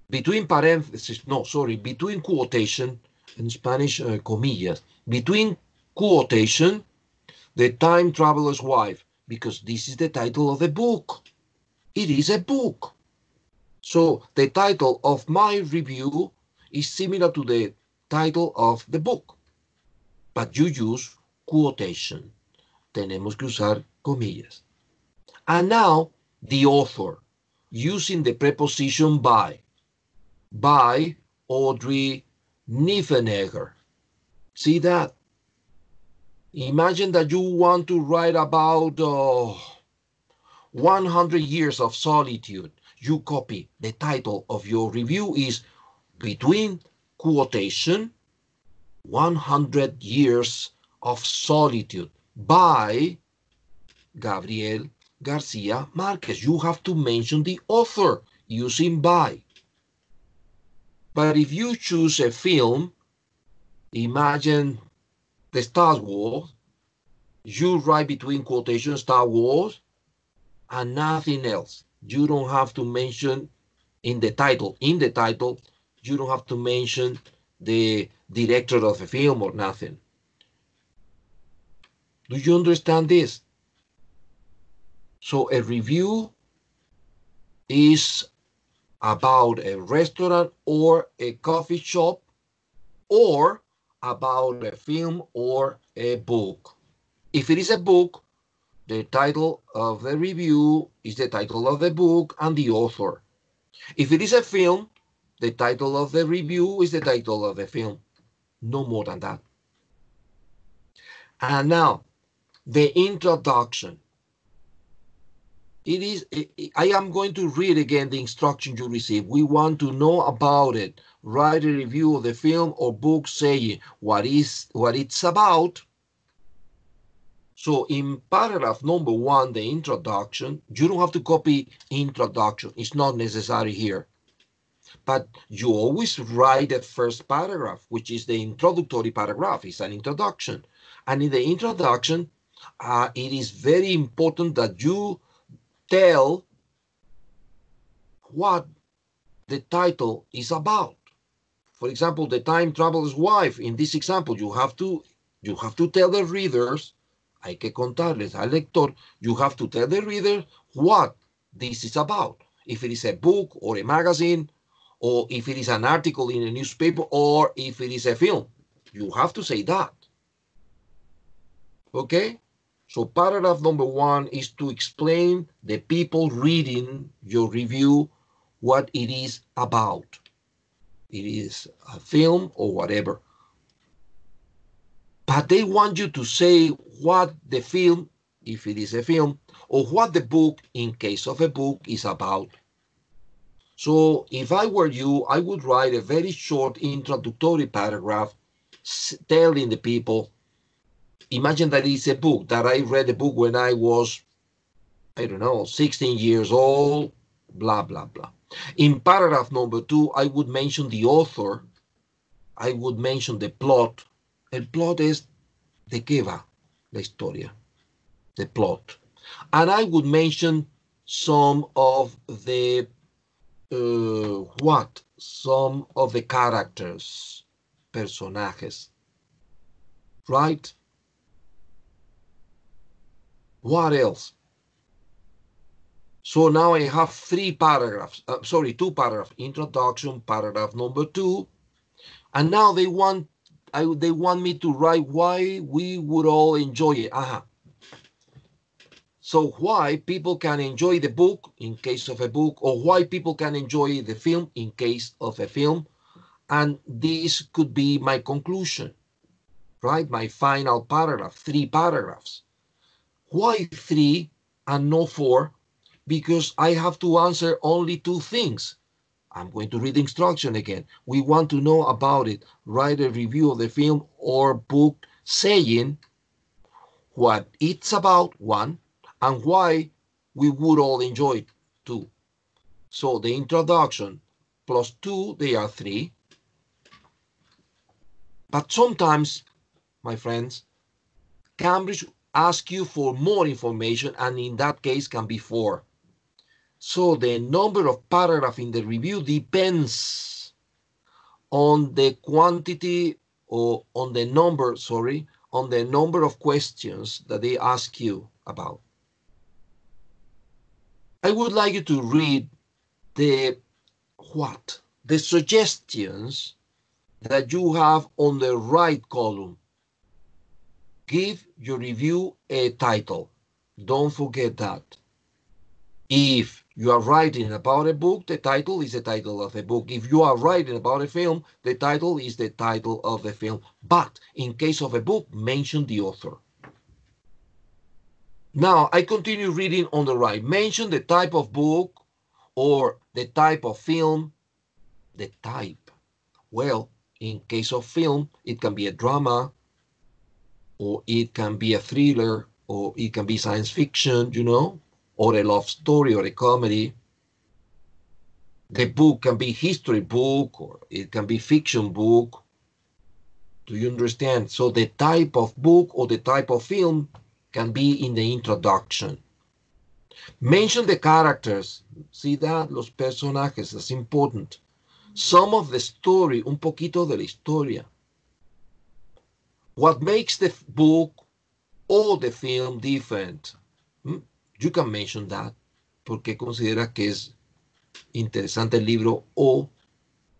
Between parentheses, no, sorry, between quotation, in Spanish, uh, comillas, between quotation, the time traveler's wife, because this is the title of the book. It is a book. So the title of my review is similar to the title of the book, but you use quotation. Tenemos que usar comillas. And now the author, using the preposition by, by Audrey Niffenegger. See that? Imagine that you want to write about uh, 100 years of solitude. You copy the title of your review is between quotation 100 years of solitude by Gabriel Garcia Marquez. You have to mention the author using by. But if you choose a film, imagine the Star Wars, you write between quotations Star Wars and nothing else. You don't have to mention in the title, in the title, you don't have to mention the director of the film or nothing. Do you understand this? So a review is about a restaurant or a coffee shop or about a film or a book. If it is a book, the title of the review is the title of the book and the author. If it is a film, the title of the review is the title of the film. No more than that. And now, the introduction. It is, I am going to read again the instruction you receive. We want to know about it. Write a review of the film or book saying what is what it's about. So in paragraph number one, the introduction, you don't have to copy introduction. It's not necessary here. But you always write the first paragraph, which is the introductory paragraph. It's an introduction. And in the introduction, uh, it is very important that you tell what the title is about. For example, the time traveler's wife. In this example, you have to you have to tell the readers, hay que contarles al lector, you have to tell the reader what this is about. If it is a book or a magazine, or if it is an article in a newspaper, or if it is a film. You have to say that. Okay? So paragraph number one is to explain the people reading your review what it is about. It is a film or whatever. But they want you to say what the film, if it is a film, or what the book, in case of a book, is about. So if I were you, I would write a very short introductory paragraph telling the people imagine that it's a book that I read a book when I was, I don't know, 16 years old, blah, blah, blah. In paragraph number two, I would mention the author. I would mention the plot. El plot is de qué va la historia, the plot. And I would mention some of the, uh, what? Some of the characters, personajes, right? What else? So now I have three paragraphs, uh, sorry, two paragraphs, introduction, paragraph number two. And now they want I, they want me to write why we would all enjoy it. Uh-huh. So why people can enjoy the book in case of a book, or why people can enjoy the film in case of a film. And this could be my conclusion, right? My final paragraph, three paragraphs. Why three and no four? Because I have to answer only two things. I'm going to read the instruction again. We want to know about it. Write a review of the film or book saying what it's about, one, and why we would all enjoy it, two. So the introduction plus two, they are three. But sometimes, my friends, Cambridge asks you for more information, and in that case can be four. So the number of paragraph in the review depends on the quantity or on the number, sorry, on the number of questions that they ask you about. I would like you to read the what? The suggestions that you have on the right column. Give your review a title. Don't forget that. If you are writing about a book, the title is the title of the book. If you are writing about a film, the title is the title of the film. But in case of a book, mention the author. Now, I continue reading on the right. Mention the type of book or the type of film. The type. Well, in case of film, it can be a drama, or it can be a thriller, or it can be science fiction, you know, or a love story or a comedy. The book can be history book, or it can be fiction book. Do you understand? So the type of book or the type of film can be in the introduction. Mention the characters. See that? Los personajes. That's important. Some of the story, un poquito de la historia. What makes the book or the film different? Hmm? You can mention that. Porque considera que es interesante el libro o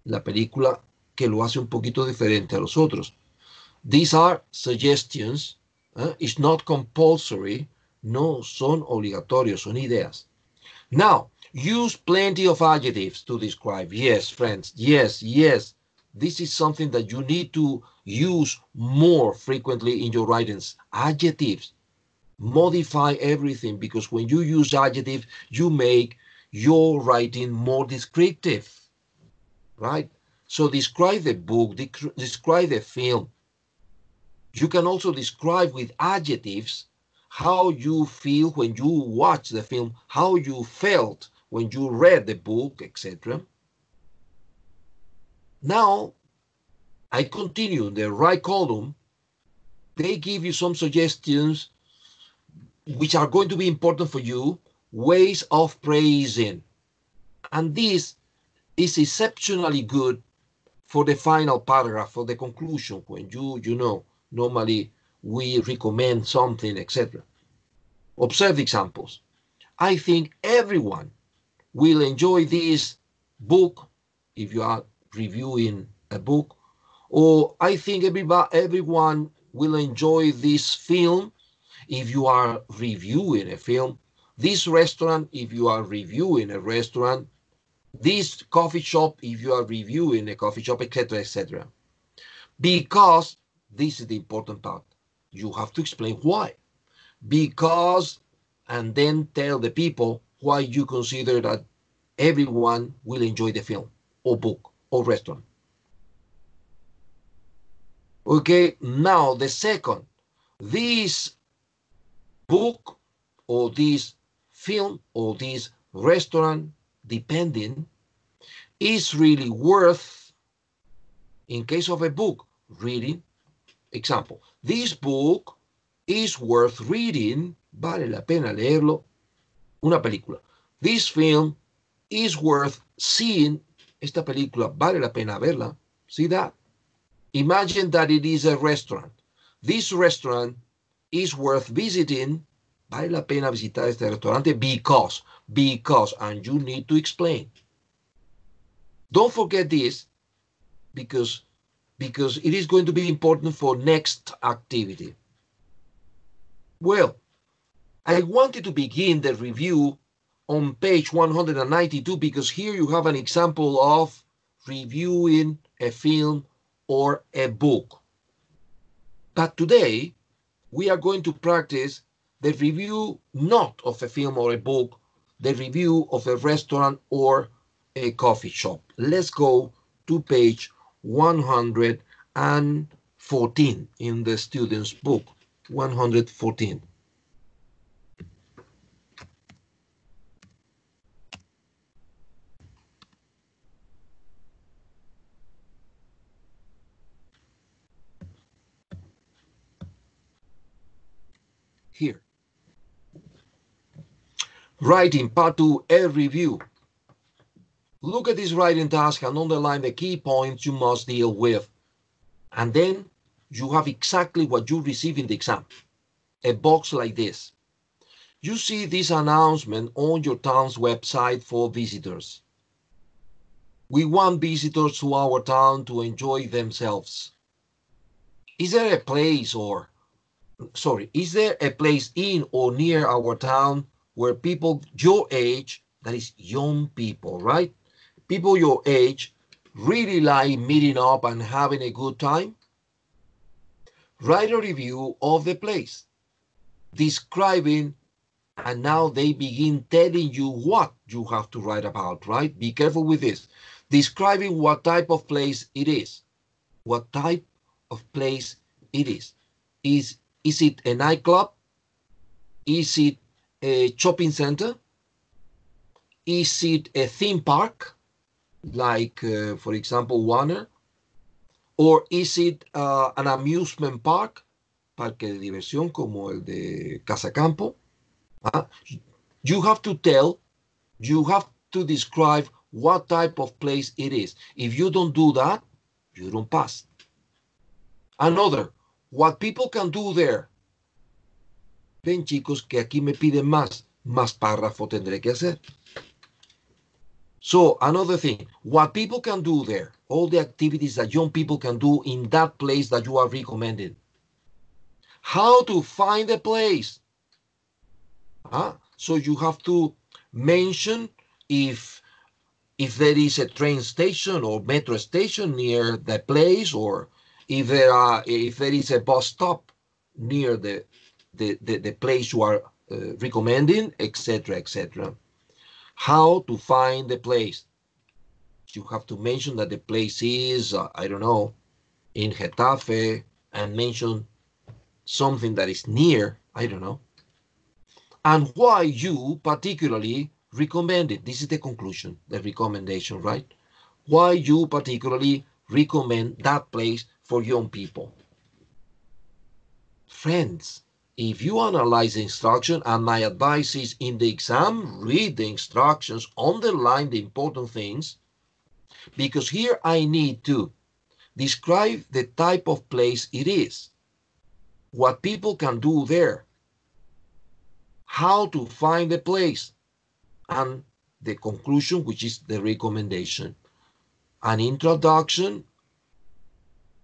la película que lo hace un poquito diferente a los otros. These are suggestions ¿eh? It's not compulsory. No son obligatorios, son ideas. Now, use plenty of adjectives to describe. Yes, friends. Yes, yes. This is something that you need to use more frequently in your writings. Adjectives. Modify everything because when you use adjectives, you make your writing more descriptive. Right? So describe the book, describe the film, you can also describe with adjectives how you feel when you watch the film, how you felt when you read the book, etc. Now, I continue in the right column. They give you some suggestions which are going to be important for you, ways of praising. And this is exceptionally good for the final paragraph, for the conclusion, when you, you know, normally we recommend something, etc. Observe examples. I think everyone will enjoy this book if you are reviewing a book, or I think everybody, everyone will enjoy this film if you are reviewing a film, this restaurant if you are reviewing a restaurant, this coffee shop if you are reviewing a coffee shop, etc., etc. Because this is the important part. You have to explain why. Because, and then tell the people why you consider that everyone will enjoy the film or book or restaurant. Okay, now the second, this book or this film or this restaurant, depending, is really worth, in case of a book, reading Example, this book is worth reading, vale la pena leerlo, una película. This film is worth seeing, esta película vale la pena verla. See that? Imagine that it is a restaurant. This restaurant is worth visiting, vale la pena visitar este restaurante because, because, and you need to explain. Don't forget this because because it is going to be important for next activity. Well, I wanted to begin the review on page 192 because here you have an example of reviewing a film or a book. But today, we are going to practice the review not of a film or a book, the review of a restaurant or a coffee shop. Let's go to page 114 in the student's book, 114. Here. Writing part two, a review. Look at this writing task and underline the key points you must deal with. And then you have exactly what you receive in the exam. A box like this. You see this announcement on your town's website for visitors. We want visitors to our town to enjoy themselves. Is there a place or, sorry, is there a place in or near our town where people your age, that is young people, right? People your age really like meeting up and having a good time? Write a review of the place, describing, and now they begin telling you what you have to write about, right? Be careful with this. Describing what type of place it is. What type of place it is. Is, is it a nightclub? Is it a shopping center? Is it a theme park, like, uh, for example, Warner? Or is it uh, an amusement park, parque de diversión como el de Casa Campo? Uh, you have to tell, you have to describe what type of place it is. If you don't do that, you don't pass. Another, what people can do there. Ven chicos que aquí me piden más, más párrafo tendré que hacer. So another thing, what people can do there, all the activities that young people can do in that place that you are recommending. How to find the place. Huh? So you have to mention if if there is a train station or metro station near the place, or if there are if there is a bus stop near the the, the, the place you are uh, recommending, etc., etc. How to find the place? You have to mention that the place is, uh, I don't know, in Getafe, and mention something that is near, I don't know, and why you particularly recommend it. This is the conclusion, the recommendation, right? Why you particularly recommend that place for young people. Friends, if you analyze the instruction, and my advice is in the exam, read the instructions, underline the important things, because here I need to describe the type of place it is, what people can do there, how to find the place, and the conclusion, which is the recommendation. An introduction,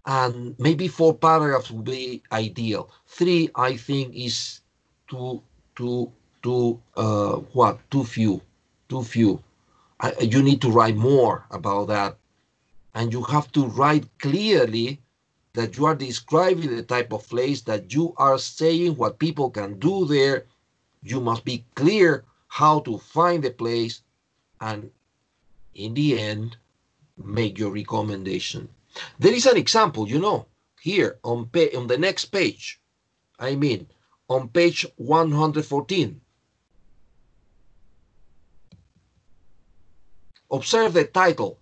and maybe four paragraphs would be ideal. Three, I think, is too too too uh, what too few, too few. I, you need to write more about that, and you have to write clearly that you are describing the type of place that you are saying what people can do there. You must be clear how to find the place, and in the end, make your recommendation. There is an example, you know, here on, on the next page. I mean, on page 114. Observe the title.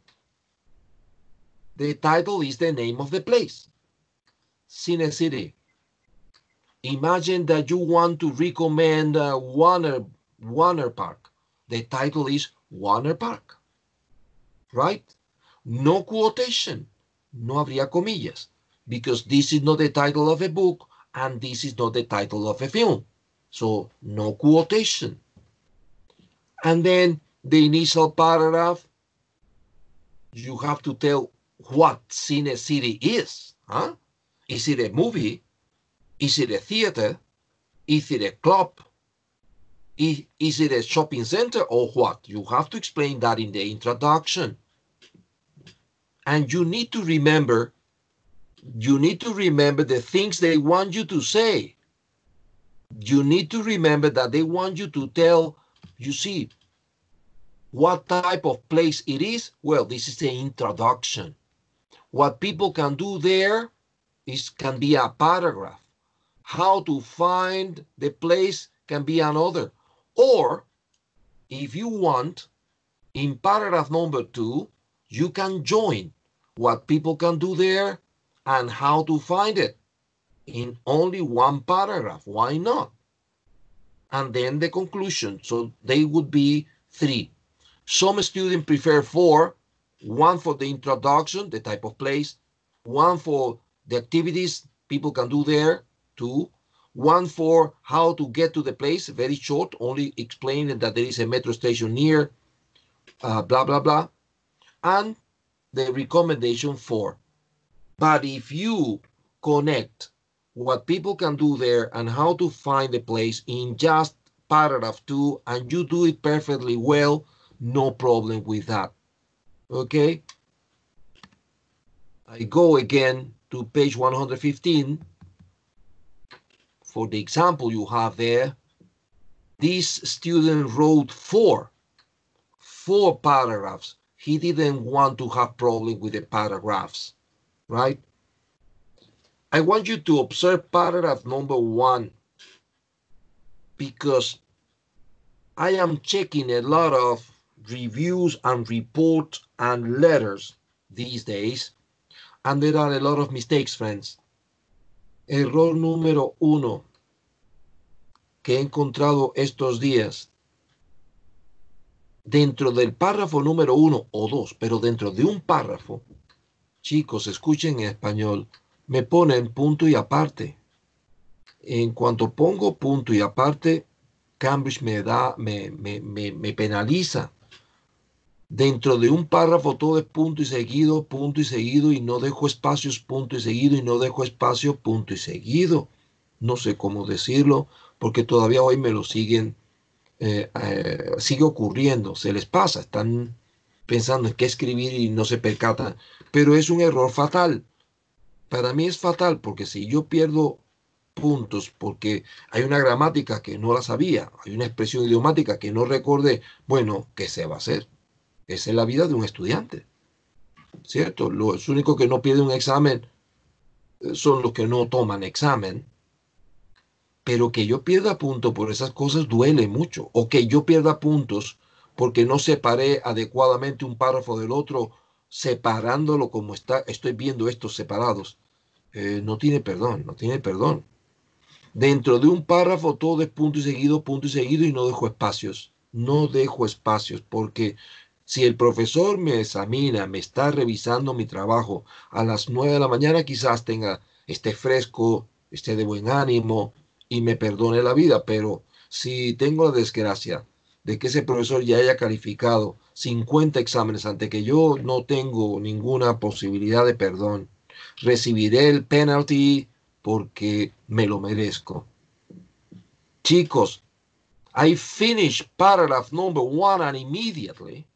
The title is the name of the place. Cine City. Imagine that you want to recommend uh, Warner, Warner Park. The title is Warner Park. Right? No quotation no habría comillas, because this is not the title of a book and this is not the title of a film. So no quotation. And then the initial paragraph, you have to tell what Cine City is. Huh? Is it a movie? Is it a theater? Is it a club? Is, is it a shopping center or what? You have to explain that in the introduction. And you need to remember, you need to remember the things they want you to say. You need to remember that they want you to tell, you see, what type of place it is. Well, this is the introduction. What people can do there is can be a paragraph. How to find the place can be another. Or if you want, in paragraph number two, you can join what people can do there and how to find it in only one paragraph. Why not? And then the conclusion. So they would be three. Some students prefer four, one for the introduction, the type of place, one for the activities people can do there, two, one for how to get to the place, very short, only explaining that there is a metro station near, uh, blah, blah, blah, and the recommendation for. But if you connect what people can do there and how to find the place in just paragraph two, and you do it perfectly well, no problem with that. Okay? I go again to page 115 for the example you have there. This student wrote four, four paragraphs. He didn't want to have problem with the paragraphs, right? I want you to observe paragraph number one because I am checking a lot of reviews and reports and letters these days, and there are a lot of mistakes, friends. Error número uno que he encontrado estos días. Dentro del párrafo número uno o dos, pero dentro de un párrafo, chicos, escuchen en español, me ponen punto y aparte. En cuanto pongo punto y aparte, Cambridge me da, me, me, me, me penaliza. Dentro de un párrafo todo es punto y seguido, punto y seguido, y no dejo espacios, punto y seguido, y no dejo espacio, punto y seguido. No sé cómo decirlo, porque todavía hoy me lo siguen, eh, eh, sigue ocurriendo, se les pasa, están pensando en qué escribir y no se percatan, pero es un error fatal. Para mí es fatal porque si yo pierdo puntos porque hay una gramática que no la sabía, hay una expresión idiomática que no recordé, bueno, ¿qué se va a hacer? Esa es la vida de un estudiante, ¿cierto? Los únicos que no pierden un examen eh, son los que no toman examen, pero que yo pierda puntos por esas cosas duele mucho, o que yo pierda puntos porque no separé adecuadamente un párrafo del otro, separándolo como está, estoy viendo estos separados, eh, no tiene perdón, no tiene perdón. Dentro de un párrafo todo es punto y seguido, punto y seguido y no dejo espacios. No dejo espacios porque si el profesor me examina, me está revisando mi trabajo a las nueve de la mañana, quizás tenga, esté fresco, esté de buen ánimo y me perdone la vida. Pero si tengo la desgracia de que ese profesor ya haya calificado 50 exámenes ante que yo no tengo ninguna posibilidad de perdón, recibiré el penalty porque me lo merezco. Chicos, I finish paragraph number one and immediately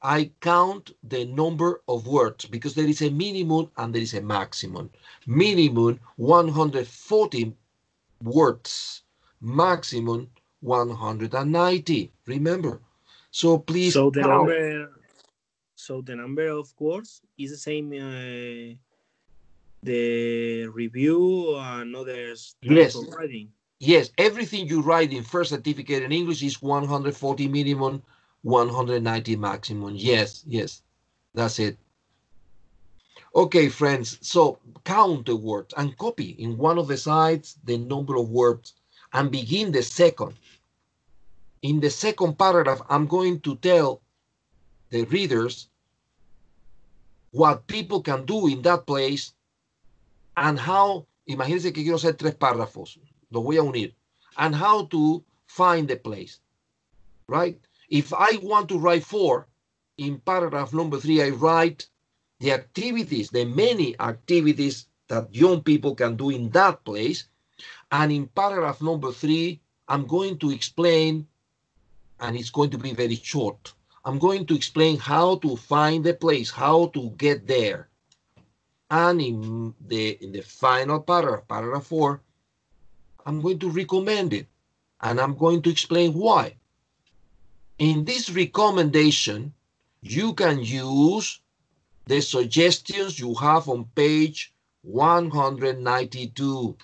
I count the number of words because there is a minimum and there is a maximum. Minimum 140 words, maximum 190. Remember. So please So the count. number, so the number of words is the same. Uh, the review and others. Yes. writing. Yes, everything you write in first certificate in English is 140 minimum, 190 maximum. Yes, yes, that's it. Okay, friends, so count the words and copy in one of the sides the number of words and begin the second. In the second paragraph, I'm going to tell the readers what people can do in that place and how, imagínense que quiero hacer tres párrafos, los voy a unir, and how to find the place, right? If I want to write four, in paragraph number three, I write the activities, the many activities that young people can do in that place. And in paragraph number three, I'm going to explain, and it's going to be very short. I'm going to explain how to find the place, how to get there. And in the in the final paragraph, paragraph four, I'm going to recommend it. And I'm going to explain why. In this recommendation, you can use the suggestions you have on page 192.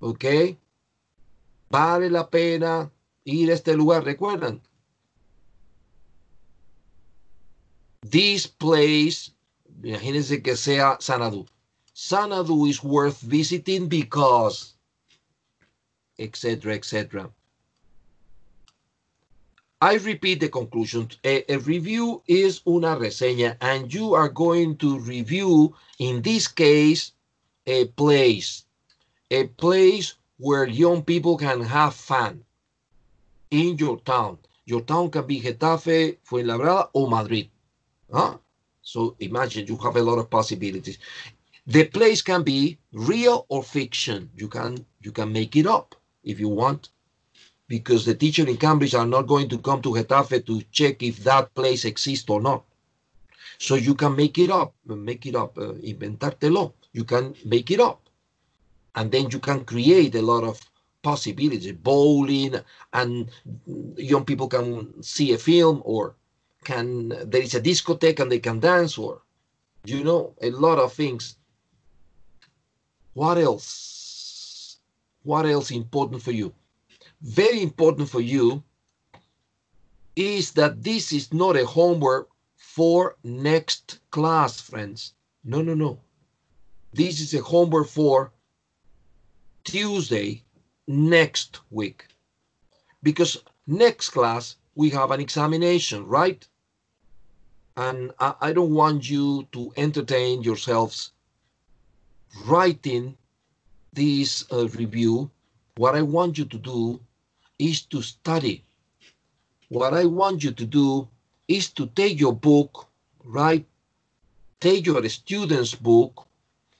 ¿Ok? Vale la pena ir a este lugar. Recuerdan, this place, imagínense que sea Xanadu. Xanadu is worth visiting because, etc., etc. I repeat the conclusion. A, a, review is una reseña, and you are going to review, in this case, a place. A place where young people can have fun in your town. Your town can be Getafe, Fuenlabrada, or Madrid. Huh? So imagine you have a lot of possibilities. The place can be real or fiction. You can you can make it up if you want because the teacher in Cambridge are not going to come to Getafe to check if that place exists or not. So you can make it up, make it up, uh, inventártelo. You can make it up. And then you can create a lot of possibilities, bowling, and young people can see a film or can, there is a discotheque and they can dance or, you know, a lot of things. What else? What else important for you? Very important for you is that this is not a homework for next class, friends. No, no, no. This is a homework for Tuesday next week. Because next class, we have an examination, right? And I, I don't want you to entertain yourselves writing this uh, review. What I want you to do is to study. What I want you to do is to take your book, right? Take your student's book,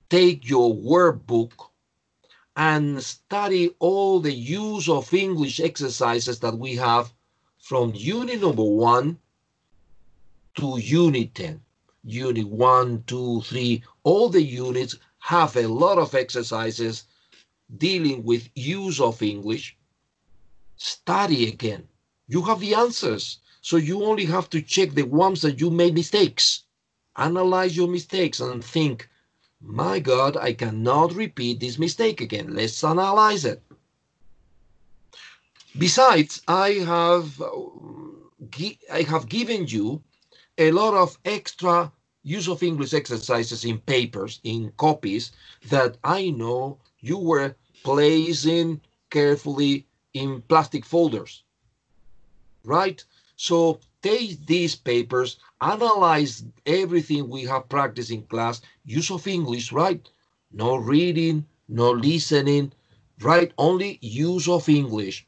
take your workbook, and study all the use of English exercises that we have from unit number one to unit 10. Unit one, two, three, all the units have a lot of exercises dealing with use of English study again. You have the answers. So you only have to check the ones that you made mistakes. Analyze your mistakes and think, my God, I cannot repeat this mistake again. Let's analyze it. Besides, I have I have given you a lot of extra use of English exercises in papers, in copies that I know you were placing carefully in plastic folders, right? So take these papers, analyze everything we have practiced in class, use of English, right? No reading, no listening, right? Only use of English.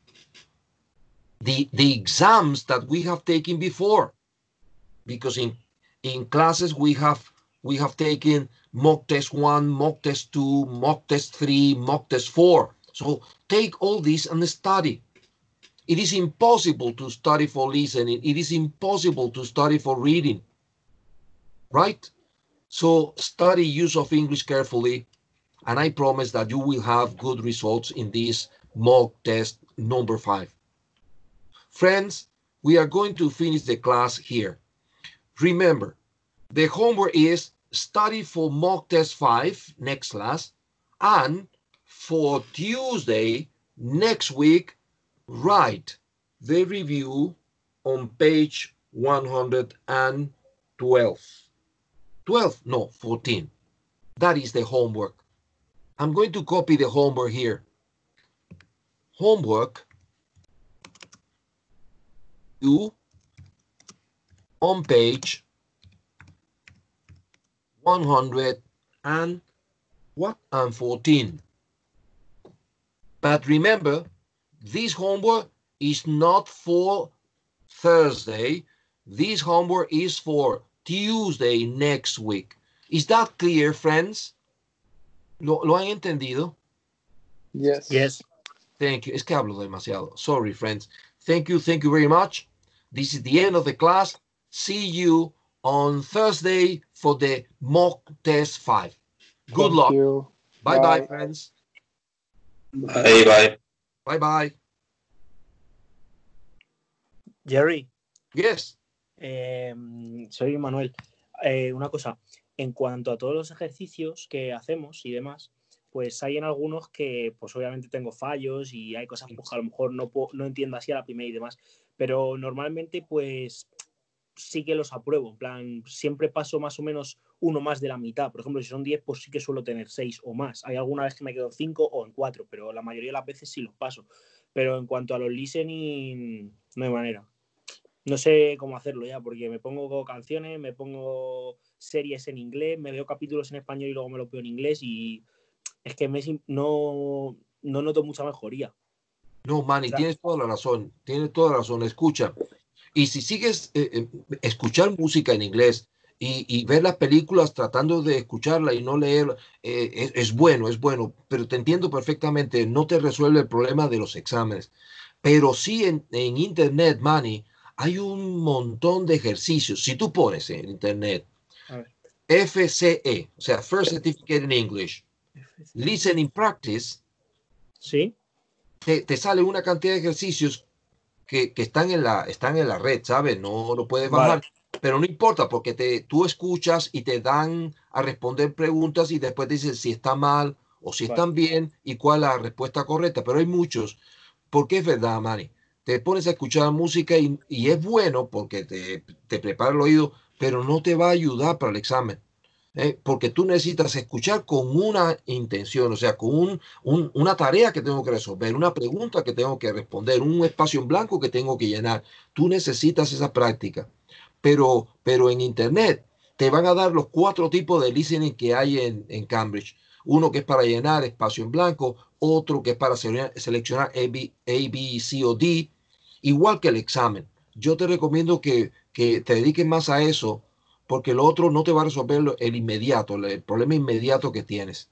The, the exams that we have taken before, because in, in classes we have we have taken mock test one, mock test two, mock test three, mock test four. So take all this and study. It is impossible to study for listening. It is impossible to study for reading. Right? So study use of English carefully. And I promise that you will have good results in this mock test number five. Friends, we are going to finish the class here. Remember, the homework is study for mock test five next class and for Tuesday next week, write the review on page 112. 12, no, 14. That is the homework. I'm going to copy the homework here. Homework you on page 100 and what and 14. But remember, this homework is not for Thursday. This homework is for Tuesday next week. Is that clear, friends? ¿Lo, lo han entendido? Yes. Yes. Thank you. Es que hablo demasiado. Sorry, friends. Thank you. Thank you very much. This is the end of the class. See you on Thursday for the mock test five. Good Thank luck. you. Bye bye, Bye. friends. Bye bye. Bye bye. Jerry, Yes. eh, soy Manuel. Eh, una cosa, en cuanto a todos los ejercicios que hacemos y demás, pues hay en algunos que pues obviamente tengo fallos y hay cosas que a lo mejor no, puedo- no entiendo así a la primera y demás, pero normalmente pues sí que los apruebo, en plan, siempre paso más o menos uno más de la mitad, por ejemplo, si son 10 pues sí que suelo tener 6 o más, hay alguna vez que me quedo en 5 o en 4, pero la mayoría de las veces sí los paso, pero en cuanto a los listening no hay manera. No sé cómo hacerlo ya, porque me pongo canciones, me pongo series en inglés, me veo capítulos en español y luego me los veo en inglés y es que me no, no noto mucha mejoría. No, Manny, tienes toda la razón. Tienes toda la razón. Escucha. Y si sigues eh, eh, escuchar música en inglés y, y ver las películas tratando de escucharla y no leer, eh, es, es bueno, es bueno. Pero te entiendo perfectamente. No te resuelve el problema de los exámenes. Pero sí en, en Internet, Manny, hay un montón de ejercicios. Si tú pones en Internet. FCE, o sea, First Certificate in English, Listening Practice, ¿Sí? te, te sale una cantidad de ejercicios que, que están, en la, están en la red, ¿sabes? No lo puedes Vale. bajar, pero no importa porque te, tú escuchas y te dan a responder preguntas y después te dicen si está mal o si Vale. están bien y cuál es la respuesta correcta, pero hay muchos, porque es verdad, Manny, te pones a escuchar música y, y es bueno porque te, te prepara el oído, pero no te va a ayudar para el examen. ¿Eh? Porque tú necesitas escuchar con una intención, o sea, con un, un- una tarea que tengo que resolver, una pregunta que tengo que responder, un espacio en blanco que tengo que llenar. Tú necesitas esa práctica. Pero, pero en Internet te van a dar los cuatro tipos de listening que hay en, en Cambridge. Uno que es para llenar espacio en blanco, otro que es para sele- seleccionar A, B, A, B, C o D, igual que el examen. Yo te recomiendo que, que te dediques más a eso porque lo otro no te va a resolver el inmediato, el problema inmediato que tienes.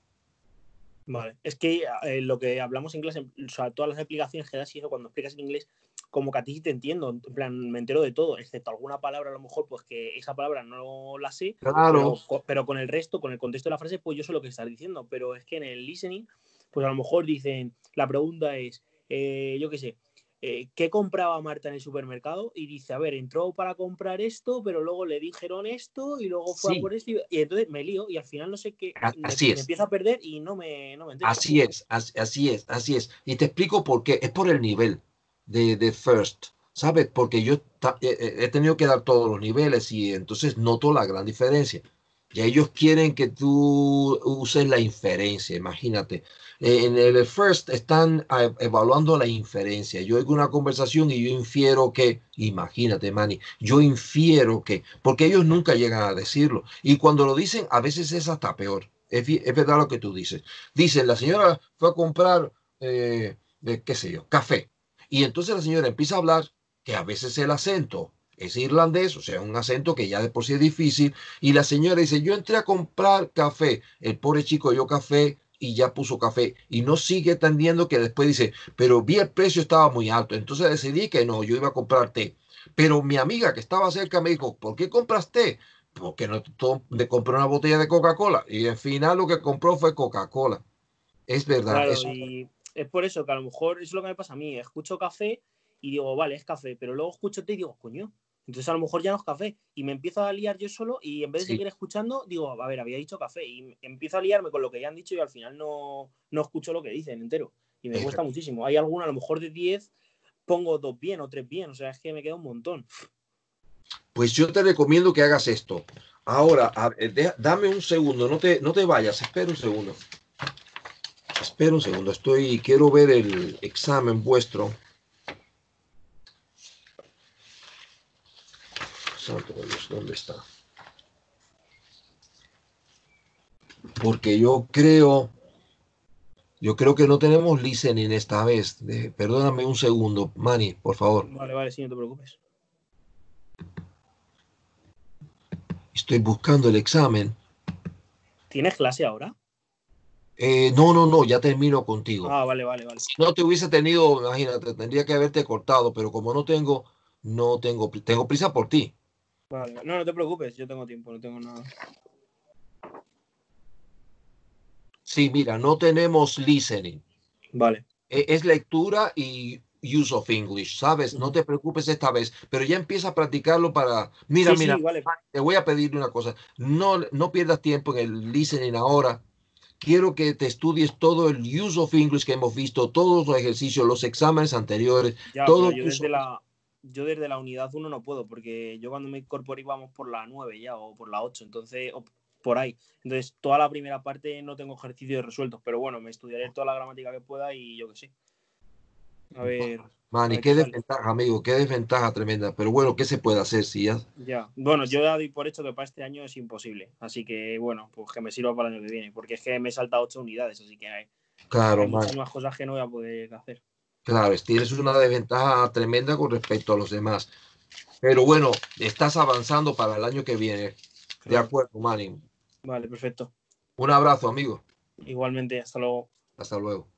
Vale. Es que eh, lo que hablamos en clase, o sea, todas las explicaciones que das y eso cuando explicas en inglés, como que a ti sí te entiendo, en plan, me entero de todo, excepto alguna palabra a lo mejor, pues que esa palabra no la sé, Claro. pero con el resto, con el contexto de la frase, pues yo sé lo que estás diciendo. Pero es que en el listening, pues a lo mejor dicen, la pregunta es, eh, yo qué sé, eh, ¿qué compraba Marta en el supermercado? Y dice, a ver, entró para comprar esto, pero luego le dijeron esto y luego fue Sí. a por esto y, y entonces me lío y al final no sé qué, me, así me es. empiezo a perder y no me, no me entero. Así es, as- así es, así es. Y te explico por qué. Es por el nivel de, de First, ¿sabes? Porque yo he tenido que dar todos los niveles y entonces noto la gran diferencia. Y ellos quieren que tú uses la inferencia, imagínate. Eh, En el First están ah, evaluando la inferencia. Yo oigo una conversación y yo infiero que, imagínate, Manny, yo infiero que, porque ellos nunca llegan a decirlo. Y cuando lo dicen, a veces es hasta peor. Es verdad lo que tú dices. Dicen, la señora fue a comprar, eh, eh, qué sé yo, café. Y entonces la señora empieza a hablar, que a veces el acento es irlandés, o sea, un acento que ya de por sí es difícil. Y la señora dice, yo entré a comprar café. El pobre chico yo café y ya puso café. Y no sigue entendiendo que después dice, pero vi el precio estaba muy alto. Entonces decidí que no, yo iba a comprar té. Pero mi amiga que estaba cerca me dijo, ¿por qué compras té? Porque no de compré una botella de Coca-Cola. Y al final lo que compró fue Coca-Cola. Es verdad. Claro, y es por eso que a lo mejor es lo que me pasa a mí. Escucho café y digo, vale, es café, pero luego escucho té y digo, coño. Entonces a lo mejor ya no es café. Y me empiezo a liar yo solo y en vez de Sí. seguir escuchando, digo, a ver, había dicho café. Y empiezo a liarme con lo que ya han dicho y al final no, no escucho lo que dicen entero. Y me cuesta muchísimo. Hay alguna, a lo mejor de 10, pongo dos bien o tres bien. O sea, es que me queda un montón. Pues yo te recomiendo que hagas esto. Ahora, a ver, deja- dame un segundo, no te, no te vayas, espera un segundo. Espera un segundo, estoy, quiero ver el examen vuestro. Santo de Dios, ¿dónde está? Porque yo creo, yo creo que no tenemos listening esta vez. Perdóname un segundo, Manny, por favor. Vale, vale, sí, no te preocupes. Estoy buscando el examen. ¿Tienes clase ahora? Eh, no, no, no, ya termino contigo. Ah, vale, vale, vale. Si no te hubiese tenido, imagínate, tendría que haberte cortado, pero como no tengo, no tengo, tengo prisa por ti. Vale, No, no te preocupes, yo tengo tiempo, no tengo nada. Sí, mira, no tenemos listening. Vale, E- Es lectura y use of English, ¿sabes? No te preocupes esta vez, pero ya empieza a practicarlo para... Mira, Sí, sí, mira, vale. te voy a pedir una cosa. No, no pierdas tiempo en el listening ahora. Quiero que te estudies todo el use of English que hemos visto, todos los ejercicios, los exámenes anteriores. ya, todo yo desde la yo desde la unidad 1 no puedo, porque yo cuando me incorporé íbamos por la 9 ya, o por la 8, entonces, o por ahí. Entonces, toda la primera parte no tengo ejercicios resueltos, pero bueno, me estudiaré toda la gramática que pueda y yo que sé. A ver, Manny, Ay, qué desventaja, amigo, qué desventaja tremenda. Pero bueno, ¿qué se puede hacer si ya? ya. Bueno, yo ya doy por hecho que para este año es imposible, así que bueno, pues que me sirva para el año que viene, porque es que me he saltado 8 unidades, así que hay, Claro, hay muchas más cosas que no voy a poder hacer. Claro, tienes una desventaja tremenda con respecto a los demás. Pero bueno, estás avanzando para el año que viene. De acuerdo, Manny. Vale, perfecto. Un abrazo, amigo. Igualmente, hasta luego. Hasta luego.